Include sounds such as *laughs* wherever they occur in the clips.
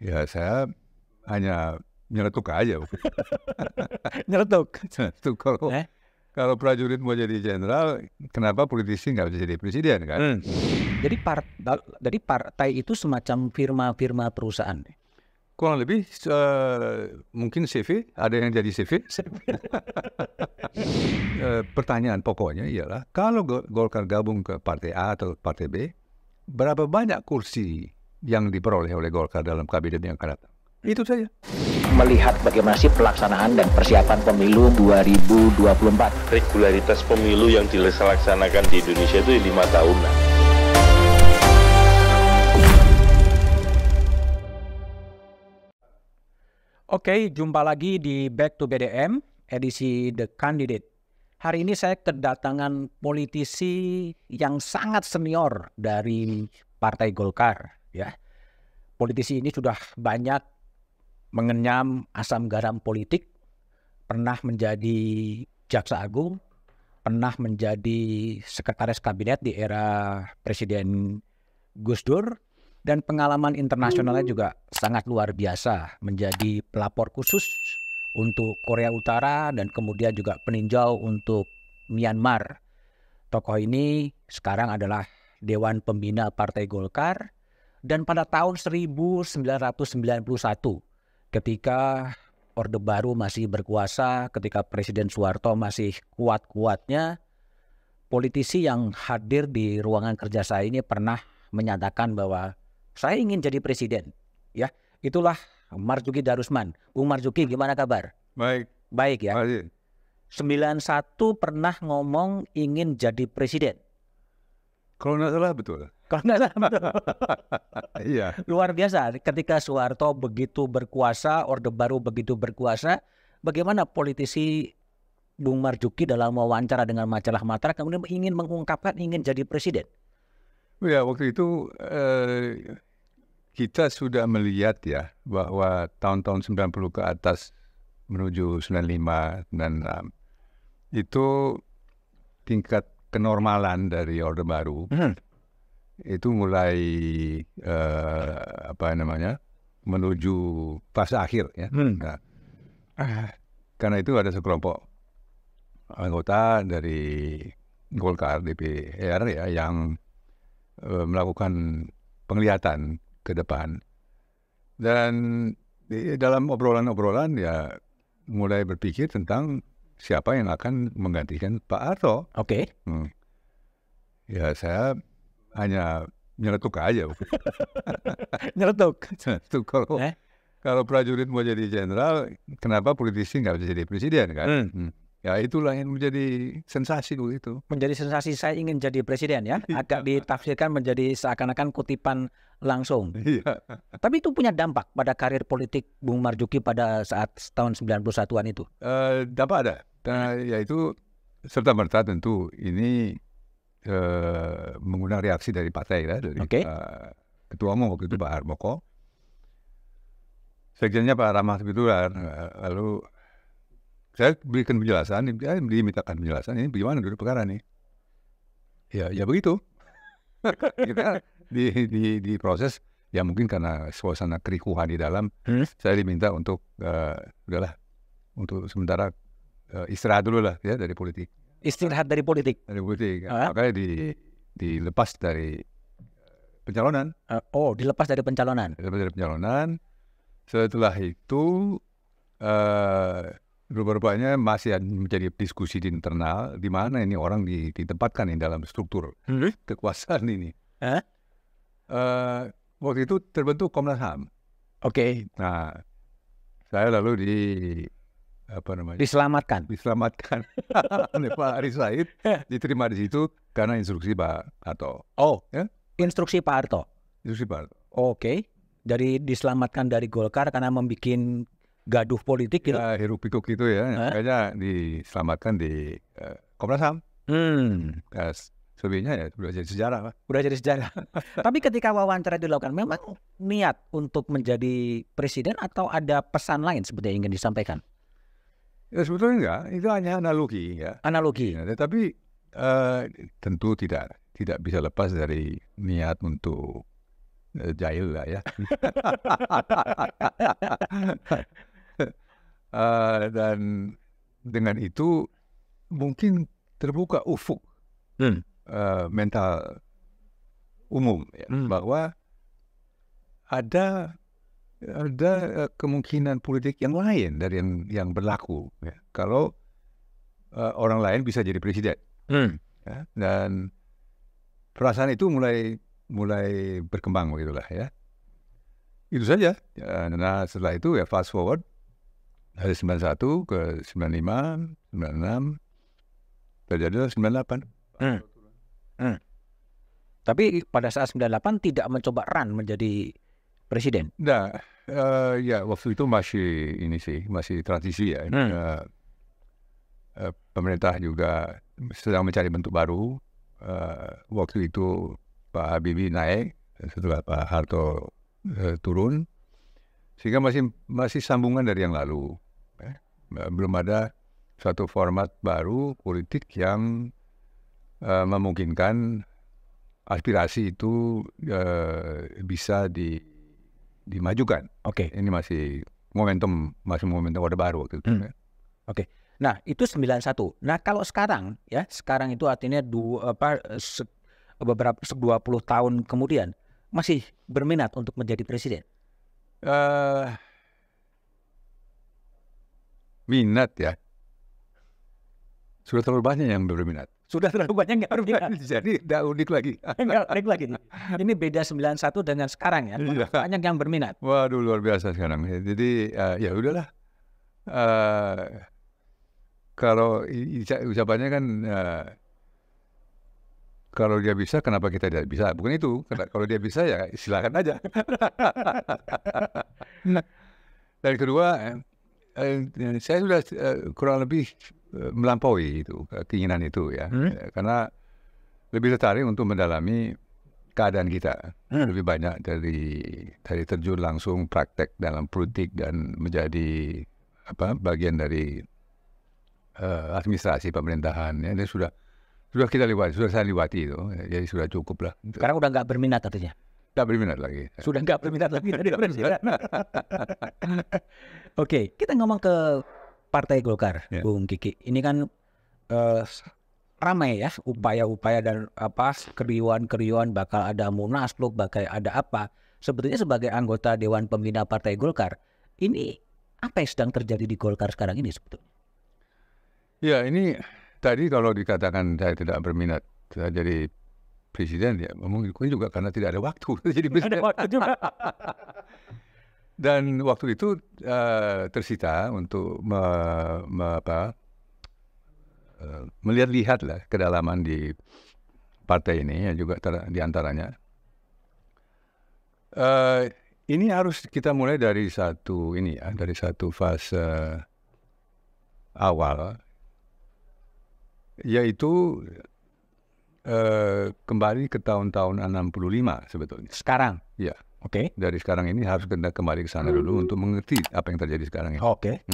Ya saya hanya nyeletuk aja. *laughs* Nyeletuk. *laughs* Nyeletuk kalau Eh? kalau prajurit mau jadi jenderal, kenapa politisi nggak bisa jadi presiden kan? Hmm. Jadi par jadi partai itu semacam firma-firma perusahaan. Kurang lebih eh, mungkin CV, ada yang jadi CV. *laughs* Eh, pertanyaan pokoknya ialah kalau Go- Golkar gabung ke partai A atau partai B, berapa banyak kursi yang diperoleh oleh Golkar dalam kabinet yang akan datang? Itu saja. melihat bagaimana sih pelaksanaan dan persiapan pemilu 2024. regularitas pemilu yang dilaksanakan di Indonesia itu lima tahunan. Oke, jumpa lagi di Back to BDM edisi The Candidate. Hari ini saya kedatangan politisi yang sangat senior dari Partai Golkar, ya. Politisi ini sudah banyak mengenyam asam garam politik, pernah menjadi jaksa agung, pernah menjadi sekretaris kabinet di era Presiden Gus Dur, dan pengalaman internasionalnya juga sangat luar biasa menjadi pelapor khusus untuk Korea Utara dan kemudian juga peninjau untuk Myanmar. Tokoh ini sekarang adalah Dewan Pembina Partai Golkar dan pada tahun 1991 ketika Orde Baru masih berkuasa, ketika Presiden Soeharto masih kuat-kuatnya, politisi yang hadir di ruangan kerja saya ini pernah menyatakan bahwa saya ingin jadi presiden. Ya, itulah Marzuki Darusman. Bung Marzuki gimana kabar? Baik, Baik ya. makasih. 91 pernah ngomong ingin jadi presiden. Kalau nggak salah betul. Kalau nggak salah betul. Iya. luar biasa. Ketika Soeharto begitu berkuasa, Orde Baru begitu berkuasa, bagaimana politisi Bung Marzuki dalam wawancara dengan majalah Matra kemudian ingin mengungkapkan ingin jadi presiden. Ya waktu itu eh, kita sudah melihat ya bahwa tahun-tahun 90 ke atas menuju 95 dan 96 itu tingkat kenormalan dari Orde Baru itu mulai eh, apa namanya menuju fase akhir ya. Nah, ah, karena itu ada sekelompok anggota dari Golkar DPR ya yang eh, melakukan penglihatan ke depan dan di dalam obrolan-obrolan ya mulai berpikir tentang siapa yang akan menggantikan Pak Harto. Oke. Hmm. Ya saya hanya nyeletuk aja. *laughs* Nyeletuk. *laughs* Itu kalau Eh? kalau prajurit mau jadi jenderal, kenapa politisi nggak bisa jadi presiden kan? Hmm. Hmm. Ya itulah yang menjadi sensasi begitu. menjadi sensasi saya ingin jadi presiden ya agak ditafsirkan menjadi seakan-akan kutipan langsung Iya. tapi itu punya dampak pada karir politik Bung Marzuki pada saat tahun 91-an itu Eh, dampak ada. Karena ya itu serta merta tentu ini eh, mengundang reaksi dari partai ya, dari Oke. Pak ketua umum waktu itu Pak Harmoko. Sekjennya Pak Bitular. Eh, Lalu saya berikan penjelasan, dia dimintakan penjelasan ini bagaimana dulu perkara nih. Ya, ya begitu. Kita *laughs* di, di, di proses ya mungkin karena suasana kerikuhan di dalam, Hmm. saya diminta untuk eh, udahlah untuk sementara eh, istirahat dulu lah ya dari politik istirahat dari politik. Dari politik Ah. makanya di dilepas dari eh, pencalonan. Eh, oh dilepas dari pencalonan. Dilepas dari pencalonan. Setelah itu eh rupa-rupanya masih menjadi diskusi di internal di mana ini orang di- ditempatkan di dalam struktur kekuasaan ini. Hah? Eh, waktu itu terbentuk Komnas HAM. Oke. Nah saya lalu di apa namanya? Diselamatkan. Diselamatkan. *laughs* Oleh Pak Ari Said diterima di situ karena instruksi Pak Harto. Oh. Ya. instruksi Pak Harto? Instruksi Pak Harto. Oke. Dari diselamatkan dari Golkar karena membuat gaduh politik gitu? Ya hiruk pikuk itu ya. Hah? makanya diselamatkan di eh, Komnas HAM. Hmm. Ya, selebihnya ya. Sudah jadi sejarah Pak. udah jadi sejarah. *laughs* Tapi ketika wawancara dilakukan, memang niat untuk menjadi presiden atau ada pesan lain seperti yang ingin disampaikan? Ya sebetulnya enggak itu hanya analogi ya Analogi. Ya, tetapi eh, tentu tidak tidak bisa lepas dari niat untuk eh, jahil lah ya. *laughs* Eh, dan dengan itu mungkin terbuka ufuk Hmm. eh, mental umum ya, Hmm. bahwa ada ada eh, kemungkinan politik yang lain dari yang yang berlaku ya. Kalau eh, orang lain bisa jadi presiden Hmm. ya. dan perasaan itu mulai mulai berkembang begitulah ya. Itu saja. Ya, Nah setelah itu ya fast forward dari 91 ke 95, 96, terjadilah 98. Tapi pada saat 98 tidak mencoba run menjadi presiden. Nah, eh, ya waktu itu masih ini sih masih transisi ya. Hmm. Eh, pemerintah juga sedang mencari bentuk baru. Eh, waktu itu Pak Habibie naik setelah Pak Harto eh, turun, sehingga masih masih sambungan dari yang lalu. Eh, belum ada suatu format baru politik yang eh, memungkinkan aspirasi itu eh, bisa di dimajukan. Oke. Ini masih momentum masih momentum orde baru waktu itu. Hmm. ya. Nah, itu 91. Nah, kalau sekarang ya, sekarang itu artinya dua apa se- beberapa se- 20 tahun kemudian masih berminat untuk menjadi presiden. Eh, minat ya. Sudah terlalu banyak yang berminat. Sudah terlalu banyak yang berminat. Jadi tidak unik lagi. *laughs* Enggak, balik lagi nih. Ini beda 91 dengan sekarang ya. Iya. Banyak yang berminat. Waduh luar biasa sekarang. Jadi eh, ya udahlah. Eh, kalau ucapannya kan eh, kalau dia bisa kenapa kita tidak bisa? Bukan itu. Kalau dia bisa ya silakan aja. *laughs* Dan kedua, eh, saya sudah eh, kurang lebih melampaui itu eh, keinginan itu ya, Hmm. Eh, karena lebih tertarik untuk mendalami keadaan kita Hmm. lebih banyak dari dari terjun langsung praktek dalam politik dan menjadi apa bagian dari eh, administrasi pemerintahan ya, dan sudah sudah kita lewati, sudah saya lewati itu, jadi sudah cukup lah. Sekarang udah nggak berminat artinya. Tidak berminat lagi. Sudah nggak berminat lagi presiden. *laughs* Oke, kita ngomong ke Partai Golkar, Ya. Bung Kiki. Ini kan eh, ramai ya upaya-upaya dan apa keriuan-keriuan bakal ada munaslup, bakal ada apa. Sebetulnya sebagai anggota Dewan Pembina Partai Golkar, ini apa yang sedang terjadi di Golkar sekarang ini sebetulnya? Ya ini tadi kalau dikatakan saya tidak berminat saya jadi presiden ya mungkin juga karena tidak ada waktu jadi presiden. *laughs* Dan waktu itu eh, tersita untuk me- me- apa, eh, melihat-lihat lah kedalaman di partai ini ya juga ter- di antaranya. Eh, ini harus kita mulai dari satu ini ya dari satu fase awal yaitu eh, kembali ke tahun-tahun 65 sebetulnya. Sekarang, Ya, oke? dari sekarang ini harus kita kembali ke sana dulu untuk mengerti apa yang terjadi sekarang ini. Oke.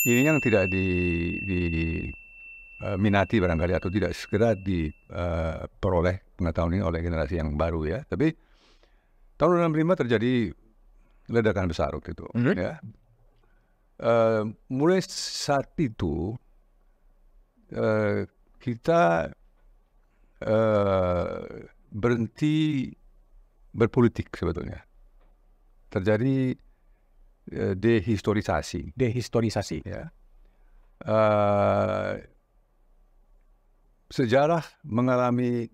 Ini yang tidak di, di eh, minati barangkali atau tidak segera diperoleh pengetahuan ini oleh generasi yang baru ya. Tapi tahun 65 terjadi ledakan besar waktu itu. Mhm. Ya. Eh, mulai saat itu eh, kita eh, berhenti berpolitik sebetulnya. Terjadi eh, dehistorisasi Dehistorisasi. ya. Eh, sejarah mengalami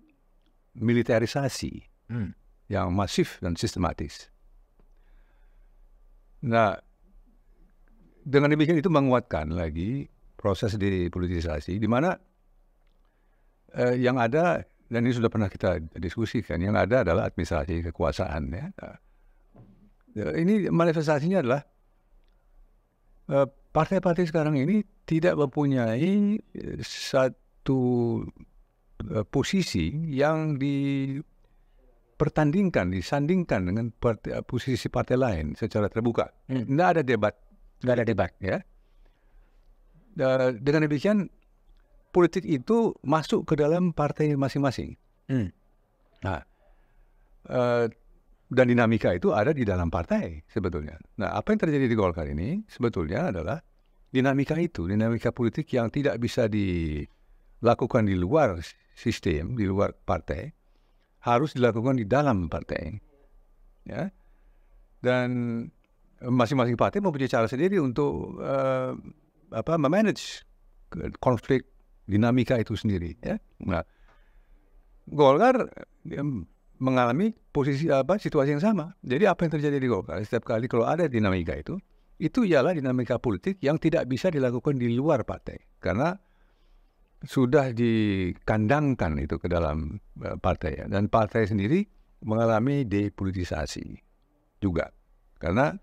militerisasi Hmm. yang masif dan sistematis. Nah, dengan demikian itu menguatkan lagi proses depolitisasi di mana eh, yang ada dan ini sudah pernah kita diskusikan yang ada adalah administrasi kekuasaan ya. Nah, ya, ini manifestasinya adalah eh, partai-partai sekarang ini tidak mempunyai eh, satu eh, posisi yang dipertandingkan, disandingkan dengan partai, posisi partai lain secara terbuka. Hmm. Tidak ada debat Nggak ada debat. ya. Da- dengan demikian politik itu masuk ke dalam partai masing-masing. Hmm. Nah, eh, dan dinamika itu ada di dalam partai sebetulnya. Nah, apa yang terjadi di Golkar ini sebetulnya adalah dinamika itu, dinamika politik yang tidak bisa dilakukan di luar sistem, di luar partai, harus dilakukan di dalam partai. Ya. Dan masing-masing partai mempunyai cara sendiri untuk uh, apa memanage konflik dinamika itu sendiri ya. Nah, Golkar mengalami posisi apa situasi yang sama. Jadi apa yang terjadi di Golkar setiap kali kalau ada dinamika itu, itu ialah dinamika politik yang tidak bisa dilakukan di luar partai karena sudah dikandangkan itu ke dalam uh, partai ya. dan partai sendiri mengalami depolitisasi juga karena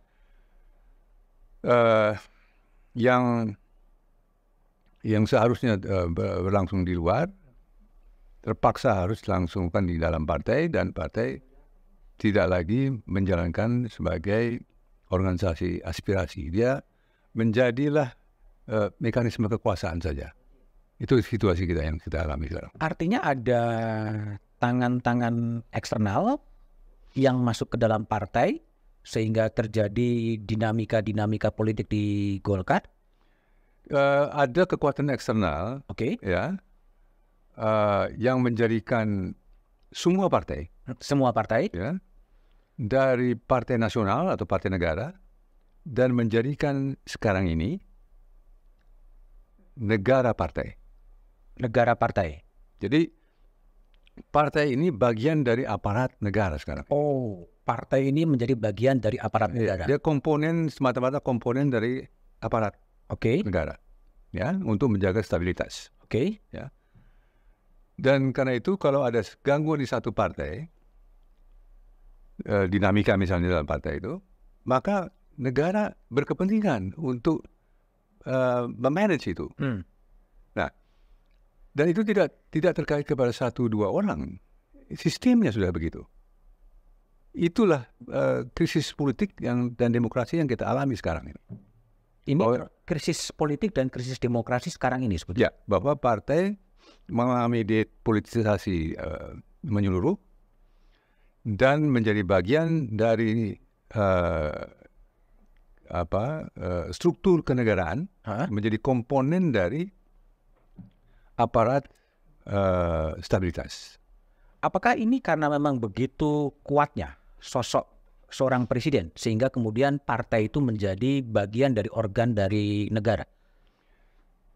uh, yang yang seharusnya uh, berlangsung di luar terpaksa harus langsungkan di dalam partai dan partai tidak lagi menjalankan sebagai organisasi aspirasi. Dia menjadilah uh, mekanisme kekuasaan saja. Itu situasi kita yang kita alami sekarang. Artinya ada tangan-tangan eksternal yang masuk ke dalam partai sehingga terjadi dinamika-dinamika politik di Golkar. Uh, ada kekuatan eksternal, oke, okay. ya, uh, yang menjadikan semua partai, semua partai, ya, dari partai nasional atau partai negara, dan menjadikan sekarang ini negara partai. Negara partai. Jadi partai ini bagian dari aparat negara sekarang. Oh, partai ini menjadi bagian dari aparat iya, negara. Dia komponen semata-mata komponen dari aparat. Okay. negara, ya, untuk menjaga stabilitas. Oke. Okay. Ya. Dan karena itu kalau ada gangguan di satu partai, eh, dinamika misalnya dalam partai itu, maka negara berkepentingan untuk uh, memanage itu. Hmm. Nah, dan itu tidak tidak terkait kepada satu dua orang, sistemnya sudah begitu. Itulah uh, krisis politik yang dan demokrasi yang kita alami sekarang ini. Ini bahwa, krisis politik dan krisis demokrasi sekarang ini sebetulnya. Ya, bahwa partai mengalami depolitisasi uh, menyeluruh dan menjadi bagian dari uh, apa uh, struktur kenegaraan huh? menjadi komponen dari aparat uh, stabilitas. Apakah ini karena memang begitu kuatnya sosok seorang presiden sehingga kemudian partai itu menjadi bagian dari organ dari negara?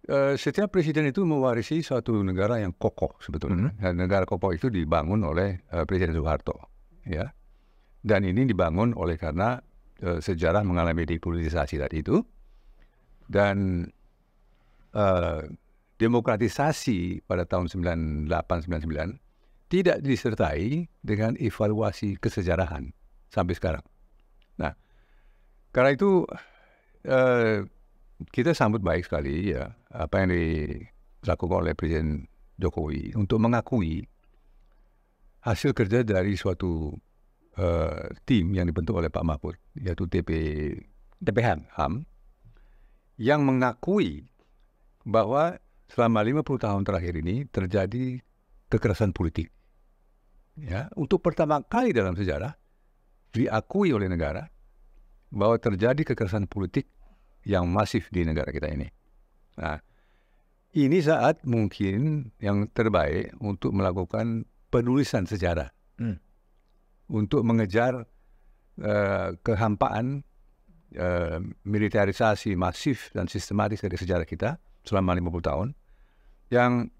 Uh, setiap presiden itu mewarisi suatu negara yang kokoh sebetulnya. Mm -hmm. Dan negara kokoh itu dibangun oleh uh, Presiden Soeharto, ya. Dan ini dibangun oleh karena uh, sejarah mengalami depolitisasi tadi itu dan uh, demokratisasi pada tahun 98-99 tidak disertai dengan evaluasi kesejarahan sampai sekarang. Nah, karena itu uh, kita sambut baik sekali ya apa yang dilakukan oleh Presiden Jokowi untuk mengakui hasil kerja dari suatu uh, tim yang dibentuk oleh Pak Mahfud yaitu TP TPHAM HAM yang mengakui bahwa selama 50 tahun terakhir ini terjadi kekerasan politik. Ya, untuk pertama kali dalam sejarah diakui oleh negara bahwa terjadi kekerasan politik yang masif di negara kita ini. Nah, ini saat mungkin yang terbaik untuk melakukan penulisan sejarah, hmm. untuk mengejar uh, kehampaan uh, militerisasi masif dan sistematis dari sejarah kita selama 50 tahun, yang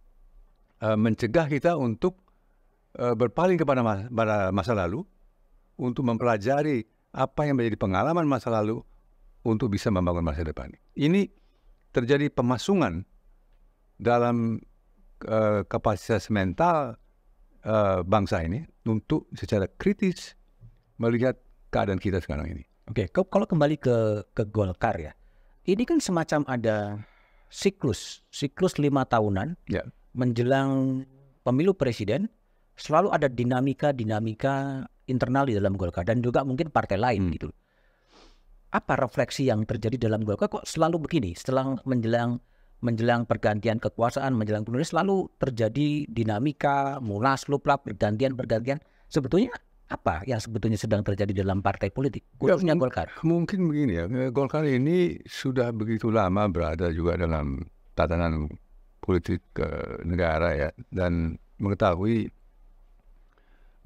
uh, mencegah kita untuk uh, berpaling kepada masa, masa lalu, untuk mempelajari apa yang menjadi pengalaman masa lalu untuk bisa membangun masa depan. Ini terjadi pemasungan dalam uh, kapasitas mental uh, bangsa ini untuk secara kritis melihat keadaan kita sekarang ini. Oke, kalau kembali ke ke Golkar ya, ini kan semacam ada siklus, siklus lima tahunan ya. menjelang pemilu presiden, selalu ada dinamika-dinamika internal di dalam Golkar dan juga mungkin partai lain hmm. gitu apa refleksi yang terjadi dalam Golkar kok selalu begini setelah menjelang menjelang pergantian kekuasaan menjelang penulis selalu terjadi dinamika mulas luplap pergantian pergantian sebetulnya apa yang sebetulnya sedang terjadi dalam partai politik, khususnya mung- Golkar? Mungkin begini ya, eh, Golkar ini sudah begitu lama berada juga dalam tatanan politik eh, negara ya dan mengetahui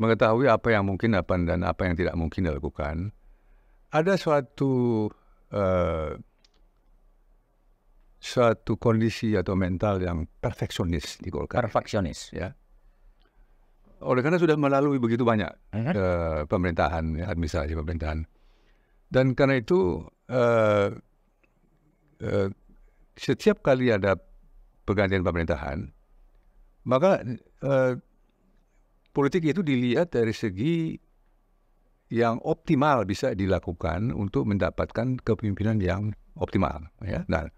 mengetahui apa yang mungkin apa dan apa yang tidak mungkin dilakukan. Ada suatu eh, suatu kondisi atau mental yang perfeksionis di Golkar. Perfeksionis. ya. Oleh karena sudah melalui begitu banyak Mhm. eh, pemerintahan, ya, administrasi pemerintahan, dan karena itu eh, eh, setiap kali ada pergantian pemerintahan, maka eh, politik itu dilihat dari segi yang optimal bisa dilakukan untuk mendapatkan kepemimpinan yang optimal. Ya. Nah,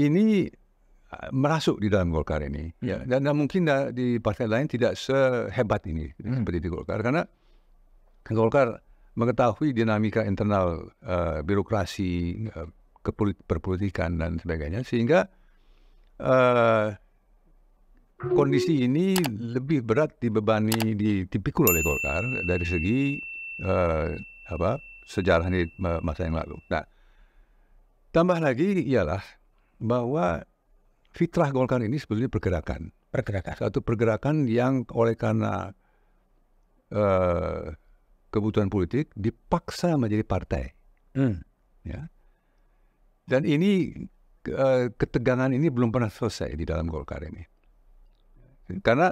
ini uh, merasuk di dalam Golkar ini, ya. dan, dan mungkin di partai lain tidak sehebat ini seperti di Golkar, karena Golkar mengetahui dinamika internal uh, birokrasi, uh, kepolit- perpolitikan dan sebagainya, sehingga uh, kondisi ini lebih berat dibebani, di- dipikul oleh Golkar dari segi uh, apa sejarah ma- masa yang lalu. Nah, tambah lagi ialah bahwa fitrah Golkar ini sebetulnya pergerakan. Pergerakan. Satu pergerakan yang oleh karena eh, kebutuhan politik dipaksa menjadi partai. Hmm. Ya. Dan ini eh, ketegangan ini belum pernah selesai di dalam Golkar ini. Karena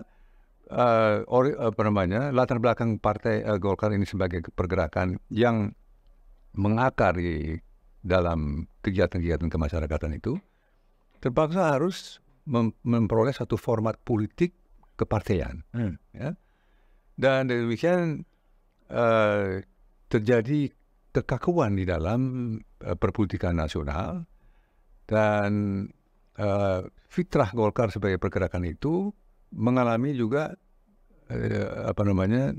eh, ori- apa namanya latar belakang partai eh, Golkar ini sebagai pergerakan yang mengakar di dalam kegiatan-kegiatan kemasyarakatan itu terpaksa harus mem- memperoleh satu format politik kepartaian. Hmm. Ya. Dan demikian eh, terjadi kekakuan di dalam eh, perpolitikan nasional dan eh, fitrah Golkar sebagai pergerakan itu mengalami juga eh, apa namanya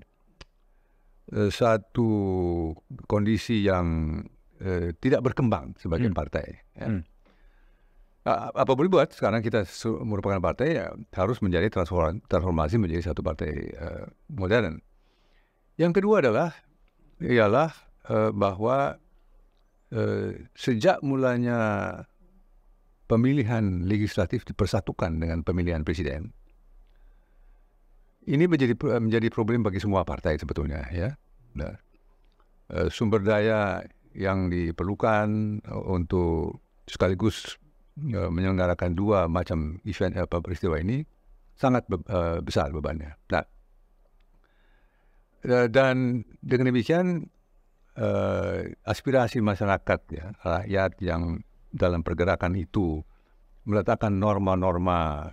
eh, satu kondisi yang eh, tidak berkembang sebagai Hmm. partai. Ya. Hmm. Apa boleh buat sekarang kita merupakan partai ya harus menjadi transform- transformasi menjadi satu partai eh, modern. Yang kedua adalah ialah eh, bahwa eh, sejak mulanya pemilihan legislatif dipersatukan dengan pemilihan presiden, ini menjadi menjadi problem bagi semua partai sebetulnya ya. Nah, sumber daya yang diperlukan eh, untuk sekaligus eh, menyelenggarakan dua macam event apa peristiwa ini sangat be- besar bebannya. Nah, dan dengan demikian eh, aspirasi masyarakat ya rakyat yang dalam pergerakan itu meletakkan norma-norma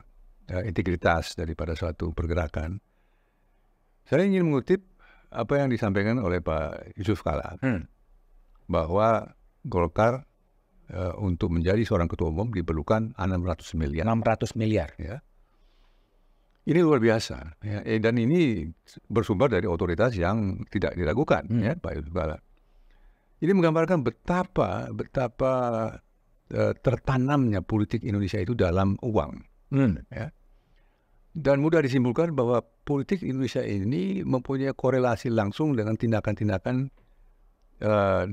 integritas daripada suatu pergerakan. Saya ingin mengutip apa yang disampaikan oleh Pak Yusuf Kala Hmm. bahwa Golkar eh, untuk menjadi seorang ketua umum diperlukan 600 miliar. 600 miliar. Ya. Ini luar biasa. Ya. Eh, Dan ini bersumber dari otoritas yang tidak diragukan, Hmm. ya, Pak Yusuf Kala. Ini menggambarkan betapa betapa eh, tertanamnya politik Indonesia itu dalam uang. Hmm. Dan mudah disimpulkan bahwa politik Indonesia ini mempunyai korelasi langsung dengan tindakan-tindakan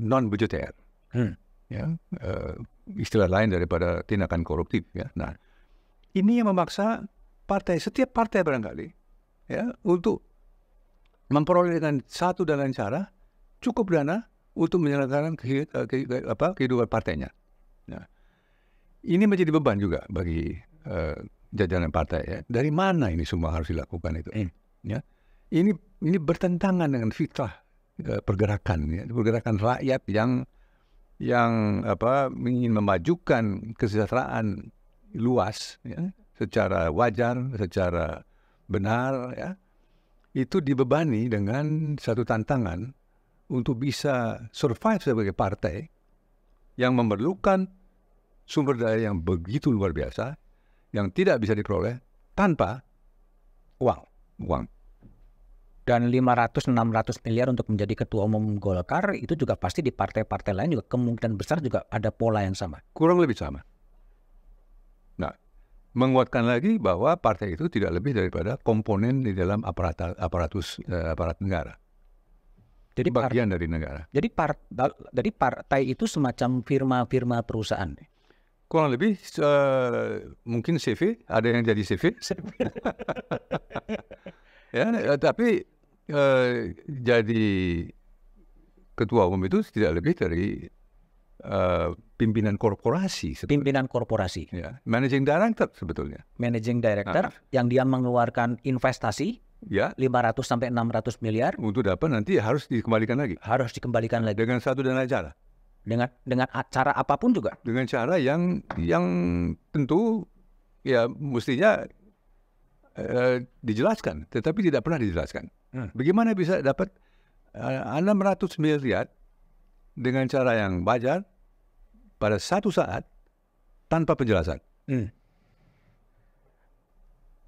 non budgeter. Hmm. Ya, eh, istilah lain daripada tindakan koruptif. Ya. Nah, ini yang memaksa partai, setiap partai barangkali, ya, untuk memperoleh dengan satu dan lain cara cukup dana untuk menyelenggarakan eh, ke- apa, kehidupan partainya. Nah, ini menjadi beban juga bagi eh, jajaran partai. Ya. Dari mana ini semua harus dilakukan itu? Hmm. Ya, ini ini bertentangan dengan fitrah eh, pergerakan, ya, pergerakan rakyat yang yang apa ingin memajukan kesejahteraan luas, ya, secara wajar, secara benar, ya, itu dibebani dengan satu tantangan untuk bisa survive sebagai partai yang memerlukan sumber daya yang begitu luar biasa yang tidak bisa diperoleh tanpa uang, uang. Dan 500-600 miliar untuk menjadi ketua umum Golkar itu juga pasti di partai-partai lain juga kemungkinan besar juga ada pola yang sama. kurang lebih sama. Nah, menguatkan lagi bahwa partai itu tidak lebih daripada komponen di dalam aparat aparatus eh, aparat negara, Jadi bagian dari negara. jadi par- da- jadi partai itu semacam firma-firma perusahaan. Kurang lebih eh, mungkin CV, ada yang jadi CV, *laughs* ya, eh, tapi eh, jadi ketua umum itu tidak lebih dari eh, pimpinan korporasi, sebetulnya. Pimpinan korporasi, ya, managing director sebetulnya. managing director yang dia mengeluarkan investasi Ya, 500 sampai 600 miliar. Untuk dapat nanti harus dikembalikan lagi. Harus dikembalikan lagi. Dengan satu dan lain cara. Dengan dengan cara apa pun juga. dengan cara yang yang tentu ya mestinya eh, dijelaskan, tetapi tidak pernah dijelaskan. Hmm. Bagaimana bisa dapat eh, 600 miliar dengan cara yang wajar pada satu saat tanpa penjelasan?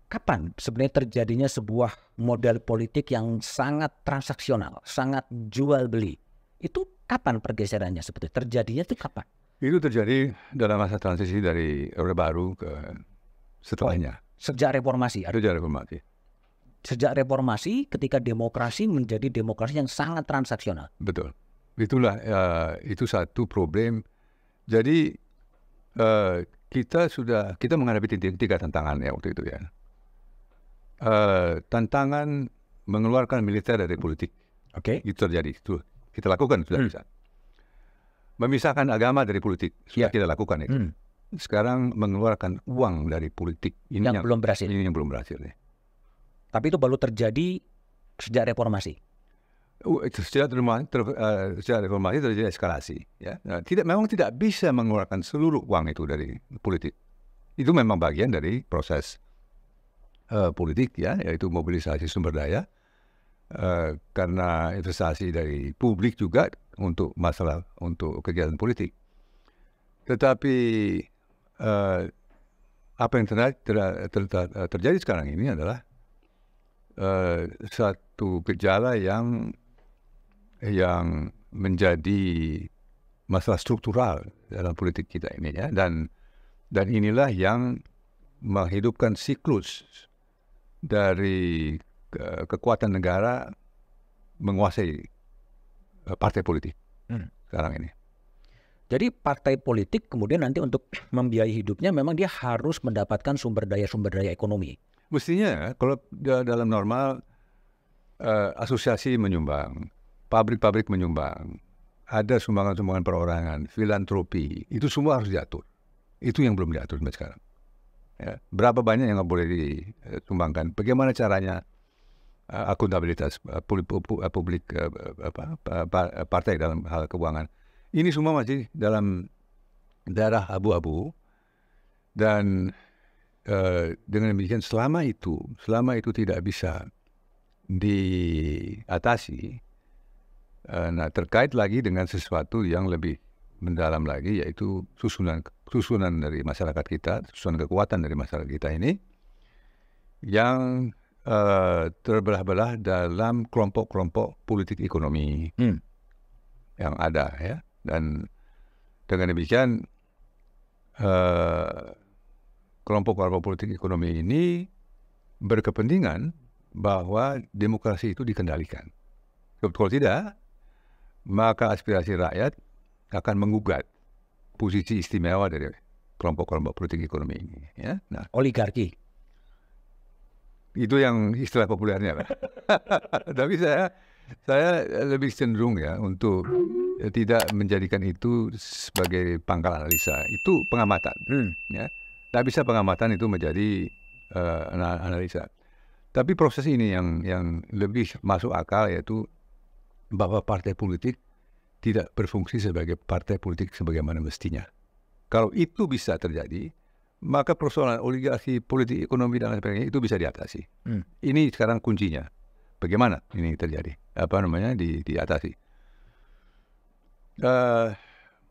Kapan sebenarnya terjadinya sebuah model politik yang sangat transaksional, sangat jual beli? Itu kapan pergeserannya sebetulnya? Terjadinya itu kapan? Itu terjadi dalam masa transisi dari Orde Baru ke setelahnya. Sejak reformasi. Itu jadi reformasi. Sejak reformasi ketika demokrasi menjadi demokrasi yang sangat transaksional. Betul. Itulah eh, itu satu problem. Jadi eh, kita sudah kita menghadapi tiga, tiga tantangan ya waktu itu ya. Eh, tantangan mengeluarkan militer dari politik Oke. itu terjadi itu kita lakukan sudah Hmm. bisa. Memisahkan agama dari politik sudah Ya. kita lakukan itu. Hmm. Sekarang mengeluarkan uang dari politik ini Yang belum berhasil. ini yang belum berhasil nih. Tapi itu baru terjadi sejak reformasi. Uh, itu secara reformasi, ter, secara reformasi terjadi eskalasi. Ya, Nah, tidak memang tidak bisa mengeluarkan seluruh uang itu dari politik. Itu memang bagian dari proses eh, politik ya, yaitu mobilisasi sumber daya eh, karena investasi dari publik juga untuk masalah untuk kegiatan politik. Tetapi eh, apa yang ter, ter, ter, ter- terjadi sekarang ini adalah eh, satu gejala yang yang menjadi masalah struktural dalam politik kita ini ya dan dan inilah yang menghidupkan siklus dari ke- kekuatan negara menguasai eh, partai politik Hmm. sekarang ini. Jadi partai politik kemudian nanti untuk *clears throat* membiayai hidupnya memang dia harus mendapatkan sumber daya sumber daya ekonomi. Mestinya kalau da- dalam normal eh, asosiasi menyumbang, pabrik-pabrik menyumbang, ada sumbangan-sumbangan perorangan, filantropi, itu semua harus diatur. Itu yang belum diatur sampai sekarang. Ya. Berapa banyak yang nggak boleh disumbangkan? Bagaimana caranya eh, akuntabilitas publik, partai dalam hal keuangan? Ini semua masih dalam daerah abu-abu dan eh, dengan demikian selama itu selama itu tidak bisa diatasi eh, nah terkait lagi dengan sesuatu yang lebih mendalam lagi yaitu susunan susunan dari masyarakat kita susunan kekuatan dari masyarakat kita ini yang eh, terbelah-belah dalam kelompok-kelompok politik ekonomi Hmm. yang ada ya dan dengan demikian eh, kelompok-kelompok politik ekonomi ini berkepentingan bahwa demokrasi itu dikendalikan. Kalau tidak, maka aspirasi rakyat akan menggugat posisi istimewa dari kelompok-kelompok politik ekonomi ini. Ya, nah Oligarki. Itu yang istilah populernya, Pak. *laughs* Tapi saya saya lebih cenderung ya untuk eh, tidak menjadikan itu sebagai pangkal analisa. Itu pengamatan. Hmm. ya tidak bisa pengamatan itu menjadi ana- analisa tapi proses ini yang yang lebih masuk akal yaitu bahwa partai politik tidak berfungsi sebagai partai politik sebagaimana mestinya kalau itu bisa terjadi maka persoalan oligarki politik ekonomi dan lain sebagainya itu bisa diatasi. Hmm. ini sekarang kuncinya. Bagaimana ini terjadi? Apa namanya? Di diatasi. Eh,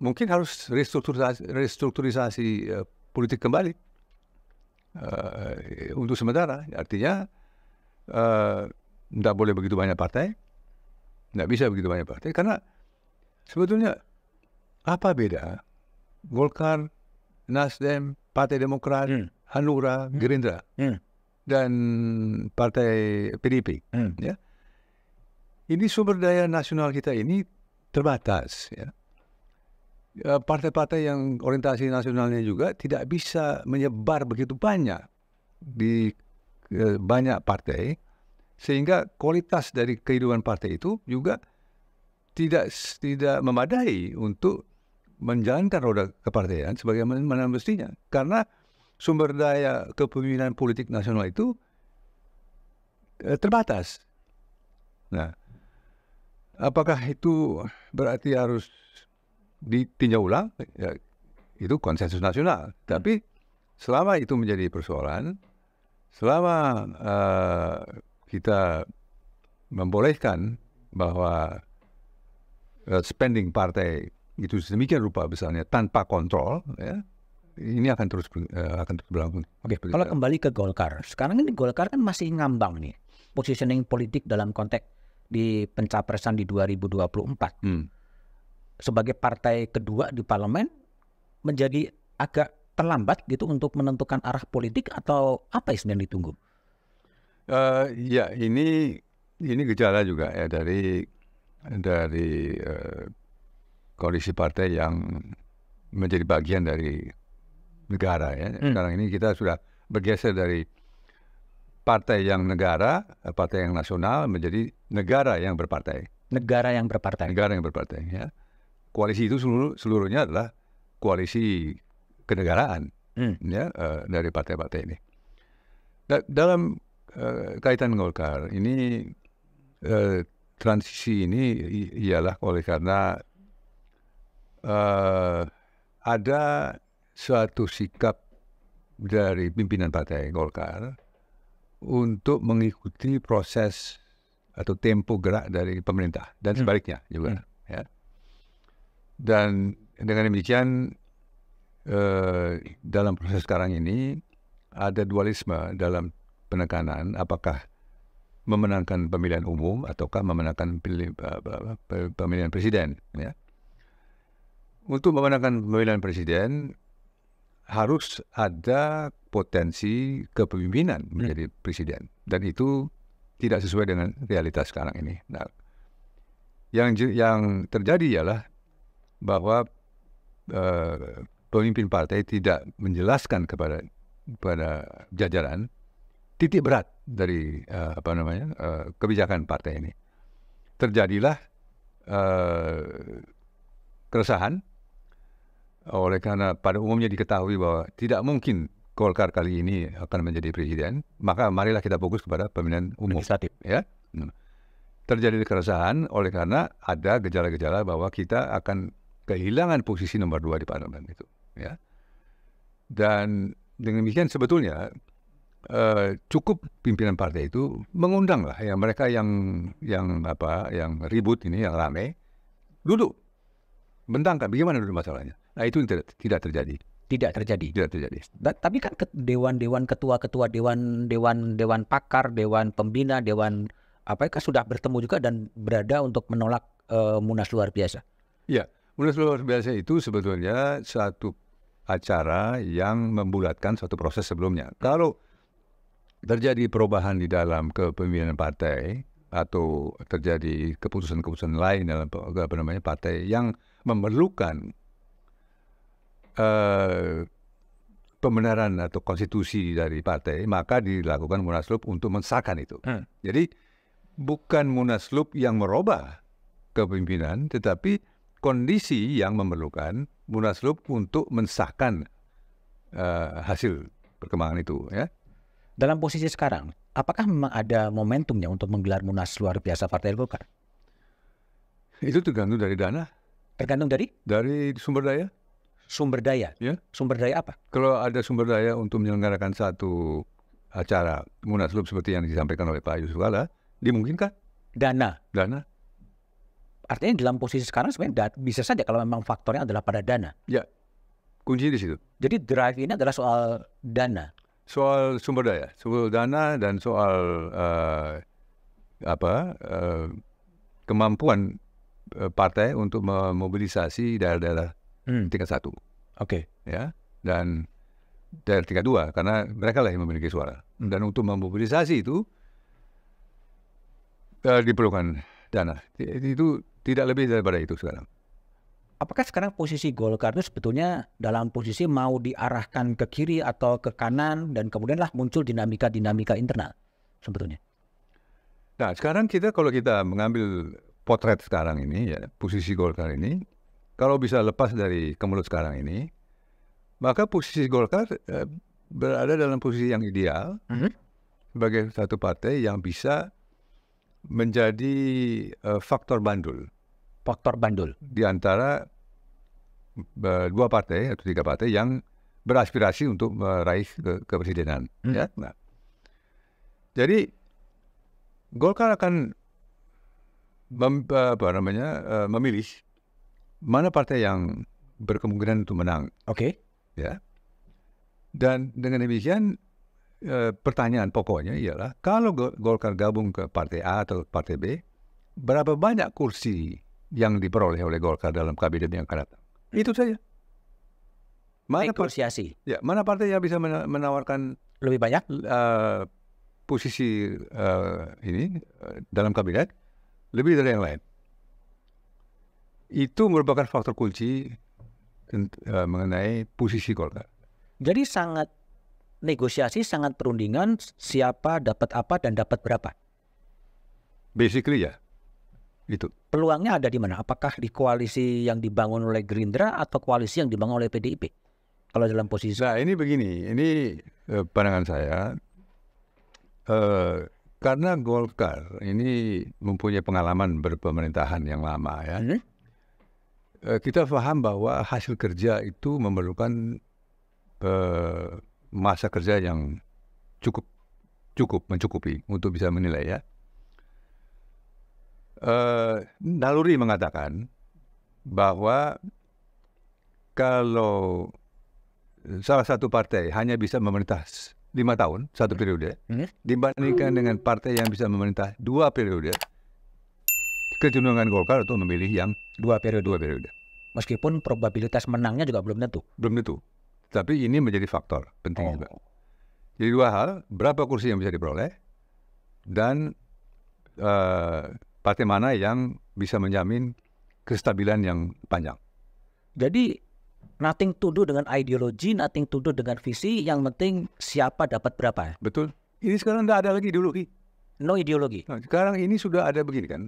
mungkin harus restrukturisasi, restrukturisasi eh, politik kembali. Eh, untuk sementara. Artinya tidak boleh begitu banyak partai, tidak bisa begitu banyak partai. Karena sebetulnya apa beda Golkar, Nasdem, Partai Demokrat, Hmm. Hanura, Gerindra, Hmm. dan partai PDIP. Hmm. Ya. Ini sumber daya nasional kita ini terbatas. Ya. Ya, Partai-partai yang orientasi nasionalnya juga tidak bisa menyebar begitu banyak di banyak partai, sehingga kualitas dari kehidupan partai itu juga tidak tidak memadai untuk menjalankan roda kepartaian sebagaimana mestinya. Karena sumber daya kepemimpinan politik nasional itu eh, terbatas. Nah, apakah itu berarti harus ditinjau ulang? Ya, itu konsensus nasional. Tapi selama itu menjadi persoalan, selama eh, kita membolehkan bahwa eh, spending partai itu sedemikian rupa besarnya tanpa kontrol, ya, ini akan terus eh, akan terus berlangsung. Oke, Seperti kalau kembali ke Golkar, sekarang ini Golkar kan masih ngambang nih positioning politik dalam konteks di pencapresan di 2024 Hmm. sebagai partai kedua di parlemen menjadi agak terlambat gitu untuk menentukan arah politik atau apa yang sedang ditunggu? Eh, ya ini ini gejala juga ya dari dari eh, koalisi partai yang menjadi bagian dari negara ya. Hmm. Sekarang ini kita sudah bergeser dari partai yang negara, eh, partai yang nasional menjadi negara yang berpartai, Negara yang berpartai. negara yang berpartai ya. Koalisi itu seluruh, seluruhnya adalah koalisi kenegaraan Hmm. ya eh, dari partai-partai ini. Da- dalam eh, kaitan Golkar ini eh, transisi ini ialah oleh karena eh, ada suatu sikap dari pimpinan partai Golkar untuk mengikuti proses atau tempo gerak dari pemerintah dan Hmm. sebaliknya juga ya. Dan dengan demikian eh, dalam proses sekarang ini ada dualisme dalam penekanan apakah memenangkan pemilihan umum ataukah memenangkan pe- pemilihan presiden ya. Untuk memenangkan pemilihan presiden harus ada potensi kepemimpinan menjadi presiden dan itu tidak sesuai dengan realitas sekarang ini. Nah, yang yang terjadi ialah bahwa eh, pemimpin partai tidak menjelaskan kepada kepada jajaran titik berat dari eh, apa namanya eh, kebijakan partai ini. Terjadilah eh, keresahan oleh karena pada umumnya diketahui bahwa tidak mungkin Golkar kali ini akan menjadi presiden, maka marilah kita fokus kepada pemilihan umum Legislatif. ya. Hmm. Terjadi keresahan oleh karena ada gejala-gejala bahwa kita akan kehilangan posisi nomor dua di parlemen itu, ya. Dan dengan demikian sebetulnya eh, cukup pimpinan partai itu mengundang lah ya mereka yang yang apa yang ribut ini yang rame duduk bentangkan bagaimana dulu masalahnya. Nah itu tidak, tidak terjadi, Tidak terjadi. tidak terjadi. Da- tapi kan ke- dewan-dewan ketua-ketua dewan dewan dewan pakar, dewan pembina, dewan apa kan sudah bertemu juga dan berada untuk menolak eh, munas luar biasa. Ya, Munas luar biasa itu sebetulnya satu acara yang membulatkan suatu proses sebelumnya. Kalau terjadi perubahan di dalam kepemimpinan partai atau terjadi keputusan-keputusan lain dalam apa namanya partai yang memerlukan eh, pembenaran atau konstitusi dari partai, maka dilakukan munaslup untuk mensahkan itu. Hmm. Jadi bukan munaslup yang merubah kepemimpinan, tetapi kondisi yang memerlukan munaslup untuk mensahkan eh, hasil perkembangan itu ya. Dalam posisi sekarang, apakah memang ada momentumnya untuk menggelar munas luar biasa Partai Golkar? Itu tergantung dari dana, Tergantung dari dari sumber daya. Sumber daya. Ya. Sumber daya apa? Kalau ada sumber daya untuk menyelenggarakan satu acara munaslup seperti yang disampaikan oleh Pak Yusuf Kala, dimungkinkan Dana. dana. Artinya dalam posisi sekarang sebenarnya bisa saja kalau memang faktornya adalah pada dana. Ya, kunci di situ. Jadi drive ini adalah soal dana. Soal sumber daya, soal dana dan soal eh, apa eh, kemampuan eh, partai untuk memobilisasi daerah-daerah Hmm. tingkat satu. Oke. ya dan daerah tingkat dua karena mereka lah yang memiliki suara. Dan untuk memobilisasi itu eh, diperlukan dana. Itu tidak lebih daripada itu sekarang. Apakah sekarang posisi Golkar itu sebetulnya dalam posisi mau diarahkan ke kiri atau ke kanan dan kemudianlah muncul dinamika-dinamika internal sebetulnya? Nah, sekarang kita kalau kita mengambil potret sekarang ini ya, posisi Golkar ini kalau bisa lepas dari kemelut sekarang ini, maka posisi Golkar eh, berada dalam posisi yang ideal Mhm. sebagai satu partai yang bisa menjadi eh, faktor bandul Faktor bandul. di antara eh, dua partai atau tiga partai yang beraspirasi untuk meraih ke kepresidenan. Hmm. Ya, nah, jadi Golkar akan mem- apa namanya eh, memilih mana partai yang berkemungkinan untuk menang, Oke. ya. Dan dengan demikian eh, pertanyaan pokoknya ialah kalau Go- Golkar gabung ke partai A atau partai B, berapa banyak kursi yang diperoleh oleh Golkar dalam kabinet yang akan datang? Itu saja. Mana, Negosiasi ya, mana partai yang bisa mena- menawarkan lebih banyak. eh, posisi eh, ini eh, dalam kabinet lebih dari yang lain. Itu merupakan faktor kunci eh, mengenai posisi Golkar. Jadi sangat negosiasi, sangat perundingan siapa dapat apa dan dapat berapa. Basically ya, itu. Peluangnya ada di mana? Apakah di koalisi yang dibangun oleh Gerindra atau koalisi yang dibangun oleh PDIP? Kalau dalam posisi Nah ini begini, ini eh, pandangan saya. Eh, karena Golkar ini mempunyai pengalaman berpemerintahan yang lama ya. Hmm? Eh, kita paham bahwa hasil kerja itu memerlukan eh, masa kerja yang cukup cukup mencukupi untuk bisa menilai ya. Eh, naluri mengatakan bahwa kalau salah satu partai hanya bisa memerintah lima tahun satu periode Hmm? dibandingkan dengan partai yang bisa memerintah dua periode, kecenderungan Golkar untuk memilih yang dua periode. dua periode. Meskipun probabilitas menangnya juga belum tentu. Belum tentu. Tapi ini menjadi faktor penting Oh. juga. Jadi dua hal, berapa kursi yang bisa diperoleh dan eh, partai mana yang bisa menjamin kestabilan yang panjang. Jadi nothing to do dengan ideologi, nothing to do dengan visi, yang penting siapa dapat berapa. Betul? Ini sekarang tidak ada lagi ideologi. No ideologi. Nah, sekarang ini sudah ada begini kan.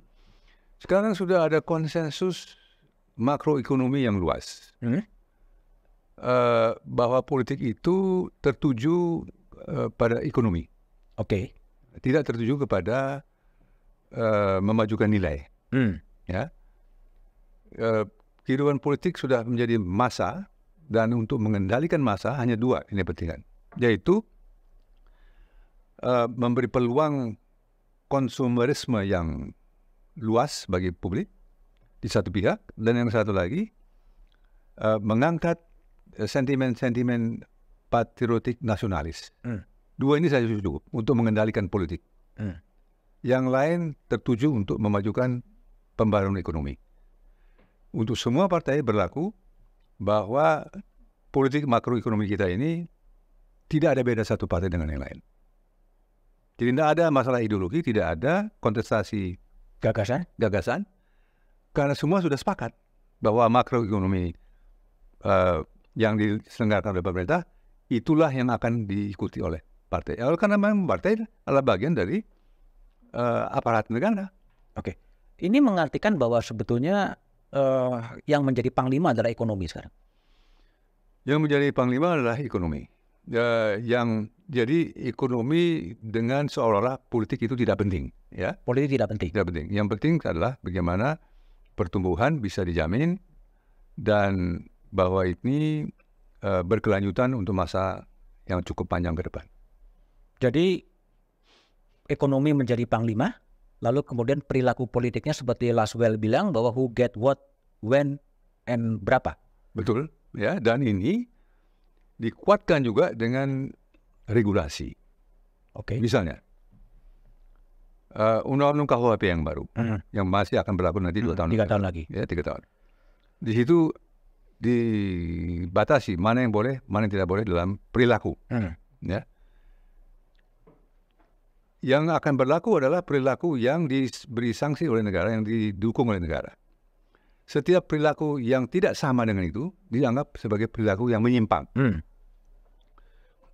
Sekarang sudah ada konsensus makroekonomi yang luas. Hmm? Eh, bahwa politik itu tertuju eh, pada ekonomi. Oke. Tidak tertuju kepada eh, memajukan nilai. Hmm. ya Eh, kehidupan politik sudah menjadi masa dan untuk mengendalikan masa hanya dua ini pentingan yaitu eh, memberi peluang konsumerisme yang luas bagi publik di satu pihak dan yang satu lagi eh, mengangkat eh, sentimen-sentimen patriotik nasionalis Hmm. dua ini saja cukup untuk mengendalikan politik Hmm. yang lain tertuju untuk memajukan pembangunan ekonomi. Untuk semua partai berlaku bahwa politik makroekonomi kita ini tidak ada beda satu partai dengan yang lain. Jadi tidak ada masalah ideologi, tidak ada kontestasi Gagasan? gagasan, karena semua sudah sepakat bahwa makroekonomi eh, yang diselenggarakan oleh pemerintah itulah yang akan diikuti oleh partai. Ya, karena memang partai adalah bagian dari eh, aparat negara. Oke. Ini mengartikan bahwa sebetulnya eh, yang menjadi panglima adalah ekonomi sekarang. Yang menjadi panglima adalah ekonomi. Ya, yang jadi ekonomi dengan seolah-olah politik itu tidak penting, ya Politik tidak penting. tidak penting. Yang penting adalah bagaimana pertumbuhan bisa dijamin dan bahwa ini eh, berkelanjutan untuk masa yang cukup panjang ke depan. Jadi ekonomi menjadi panglima, lalu kemudian perilaku politiknya seperti Laswell bilang bahwa who get what, when, and berapa. Betul, ya. Dan ini dikuatkan juga dengan regulasi. Oke. Misalnya, eh, undang-undang KUHP yang baru, Hmm. yang masih akan berlaku nanti dua tahun. Tiga lagi. tahun lagi. ya tiga tahun. Di situ dibatasi mana yang boleh, mana yang tidak boleh dalam perilaku. Hmm. Ya. Yang akan berlaku adalah perilaku yang diberi sanksi oleh negara, yang didukung oleh negara. Setiap perilaku yang tidak sama dengan itu dianggap sebagai perilaku yang menyimpang. Hmm.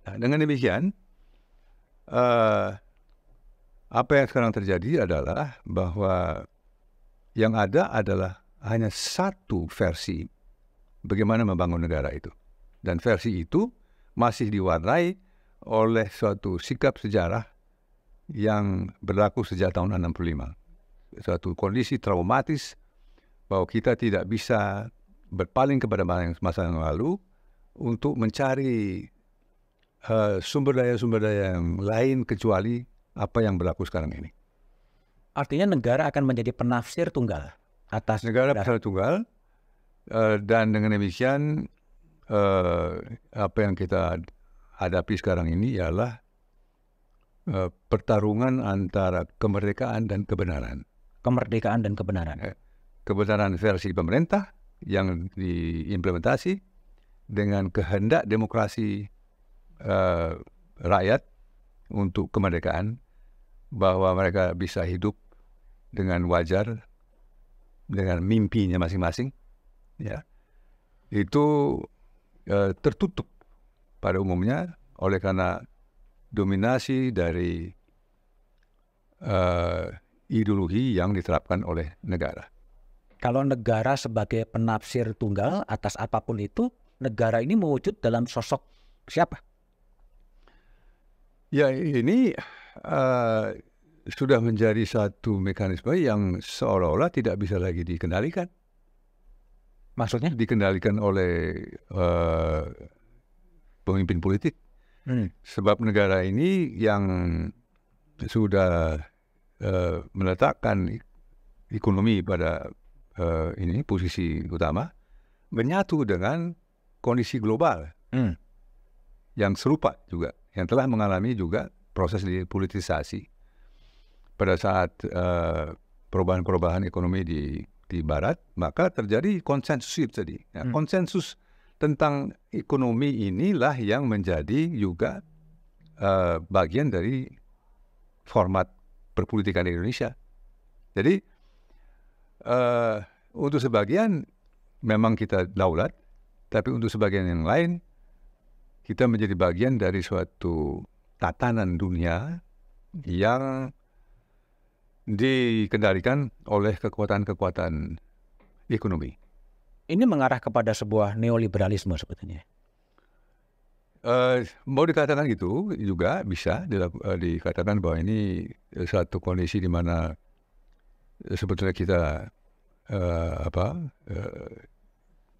Nah, dengan demikian, eh, apa yang sekarang terjadi adalah bahwa yang ada adalah hanya satu versi bagaimana membangun negara itu. Dan versi itu masih diwarnai oleh suatu sikap sejarah yang berlaku sejak tahun 65. Suatu kondisi traumatis bahwa kita tidak bisa berpaling kepada masa yang lalu untuk mencari uh, sumber daya-sumber daya yang lain kecuali apa yang berlaku sekarang ini. Artinya negara akan menjadi penafsir tunggal atas negara penafsir tunggal uh, dan dengan demikian uh, apa yang kita hadapi sekarang ini ialah uh, pertarungan antara kemerdekaan dan kebenaran. Kemerdekaan dan kebenaran. Eh, kebenaran versi pemerintah yang diimplementasi dengan kehendak demokrasi uh, rakyat untuk kemerdekaan bahwa mereka bisa hidup dengan wajar dengan mimpinya masing-masing ya itu uh, tertutup pada umumnya oleh karena dominasi dari uh, ideologi yang diterapkan oleh negara. Kalau negara sebagai penafsir tunggal atas apa pun itu, negara ini mewujud dalam sosok siapa? Ya ini uh, sudah menjadi satu mekanisme yang seolah-olah tidak bisa lagi dikendalikan. Maksudnya? Dikendalikan oleh uh, pemimpin politik. Hmm. Sebab negara ini yang sudah uh, meletakkan ekonomi pada uh, ini posisi utama menyatu dengan kondisi global hmm. yang serupa juga, yang telah mengalami juga proses politisasi pada saat uh, perubahan-perubahan ekonomi di di Barat, maka terjadi konsensus tadi. Ya, Hmm. Konsensus tentang ekonomi inilah yang menjadi juga uh, bagian dari format perpolitikan di Indonesia. Jadi uh, untuk sebagian memang kita daulat, tapi untuk sebagian yang lain kita menjadi bagian dari suatu tatanan dunia yang dikendalikan oleh kekuatan-kekuatan ekonomi. Ini mengarah kepada sebuah neoliberalisme sebetulnya. Uh, mau dikatakan gitu juga bisa dilak- uh, dikatakan bahwa ini satu kondisi di mana sebetulnya kita uh, apa uh,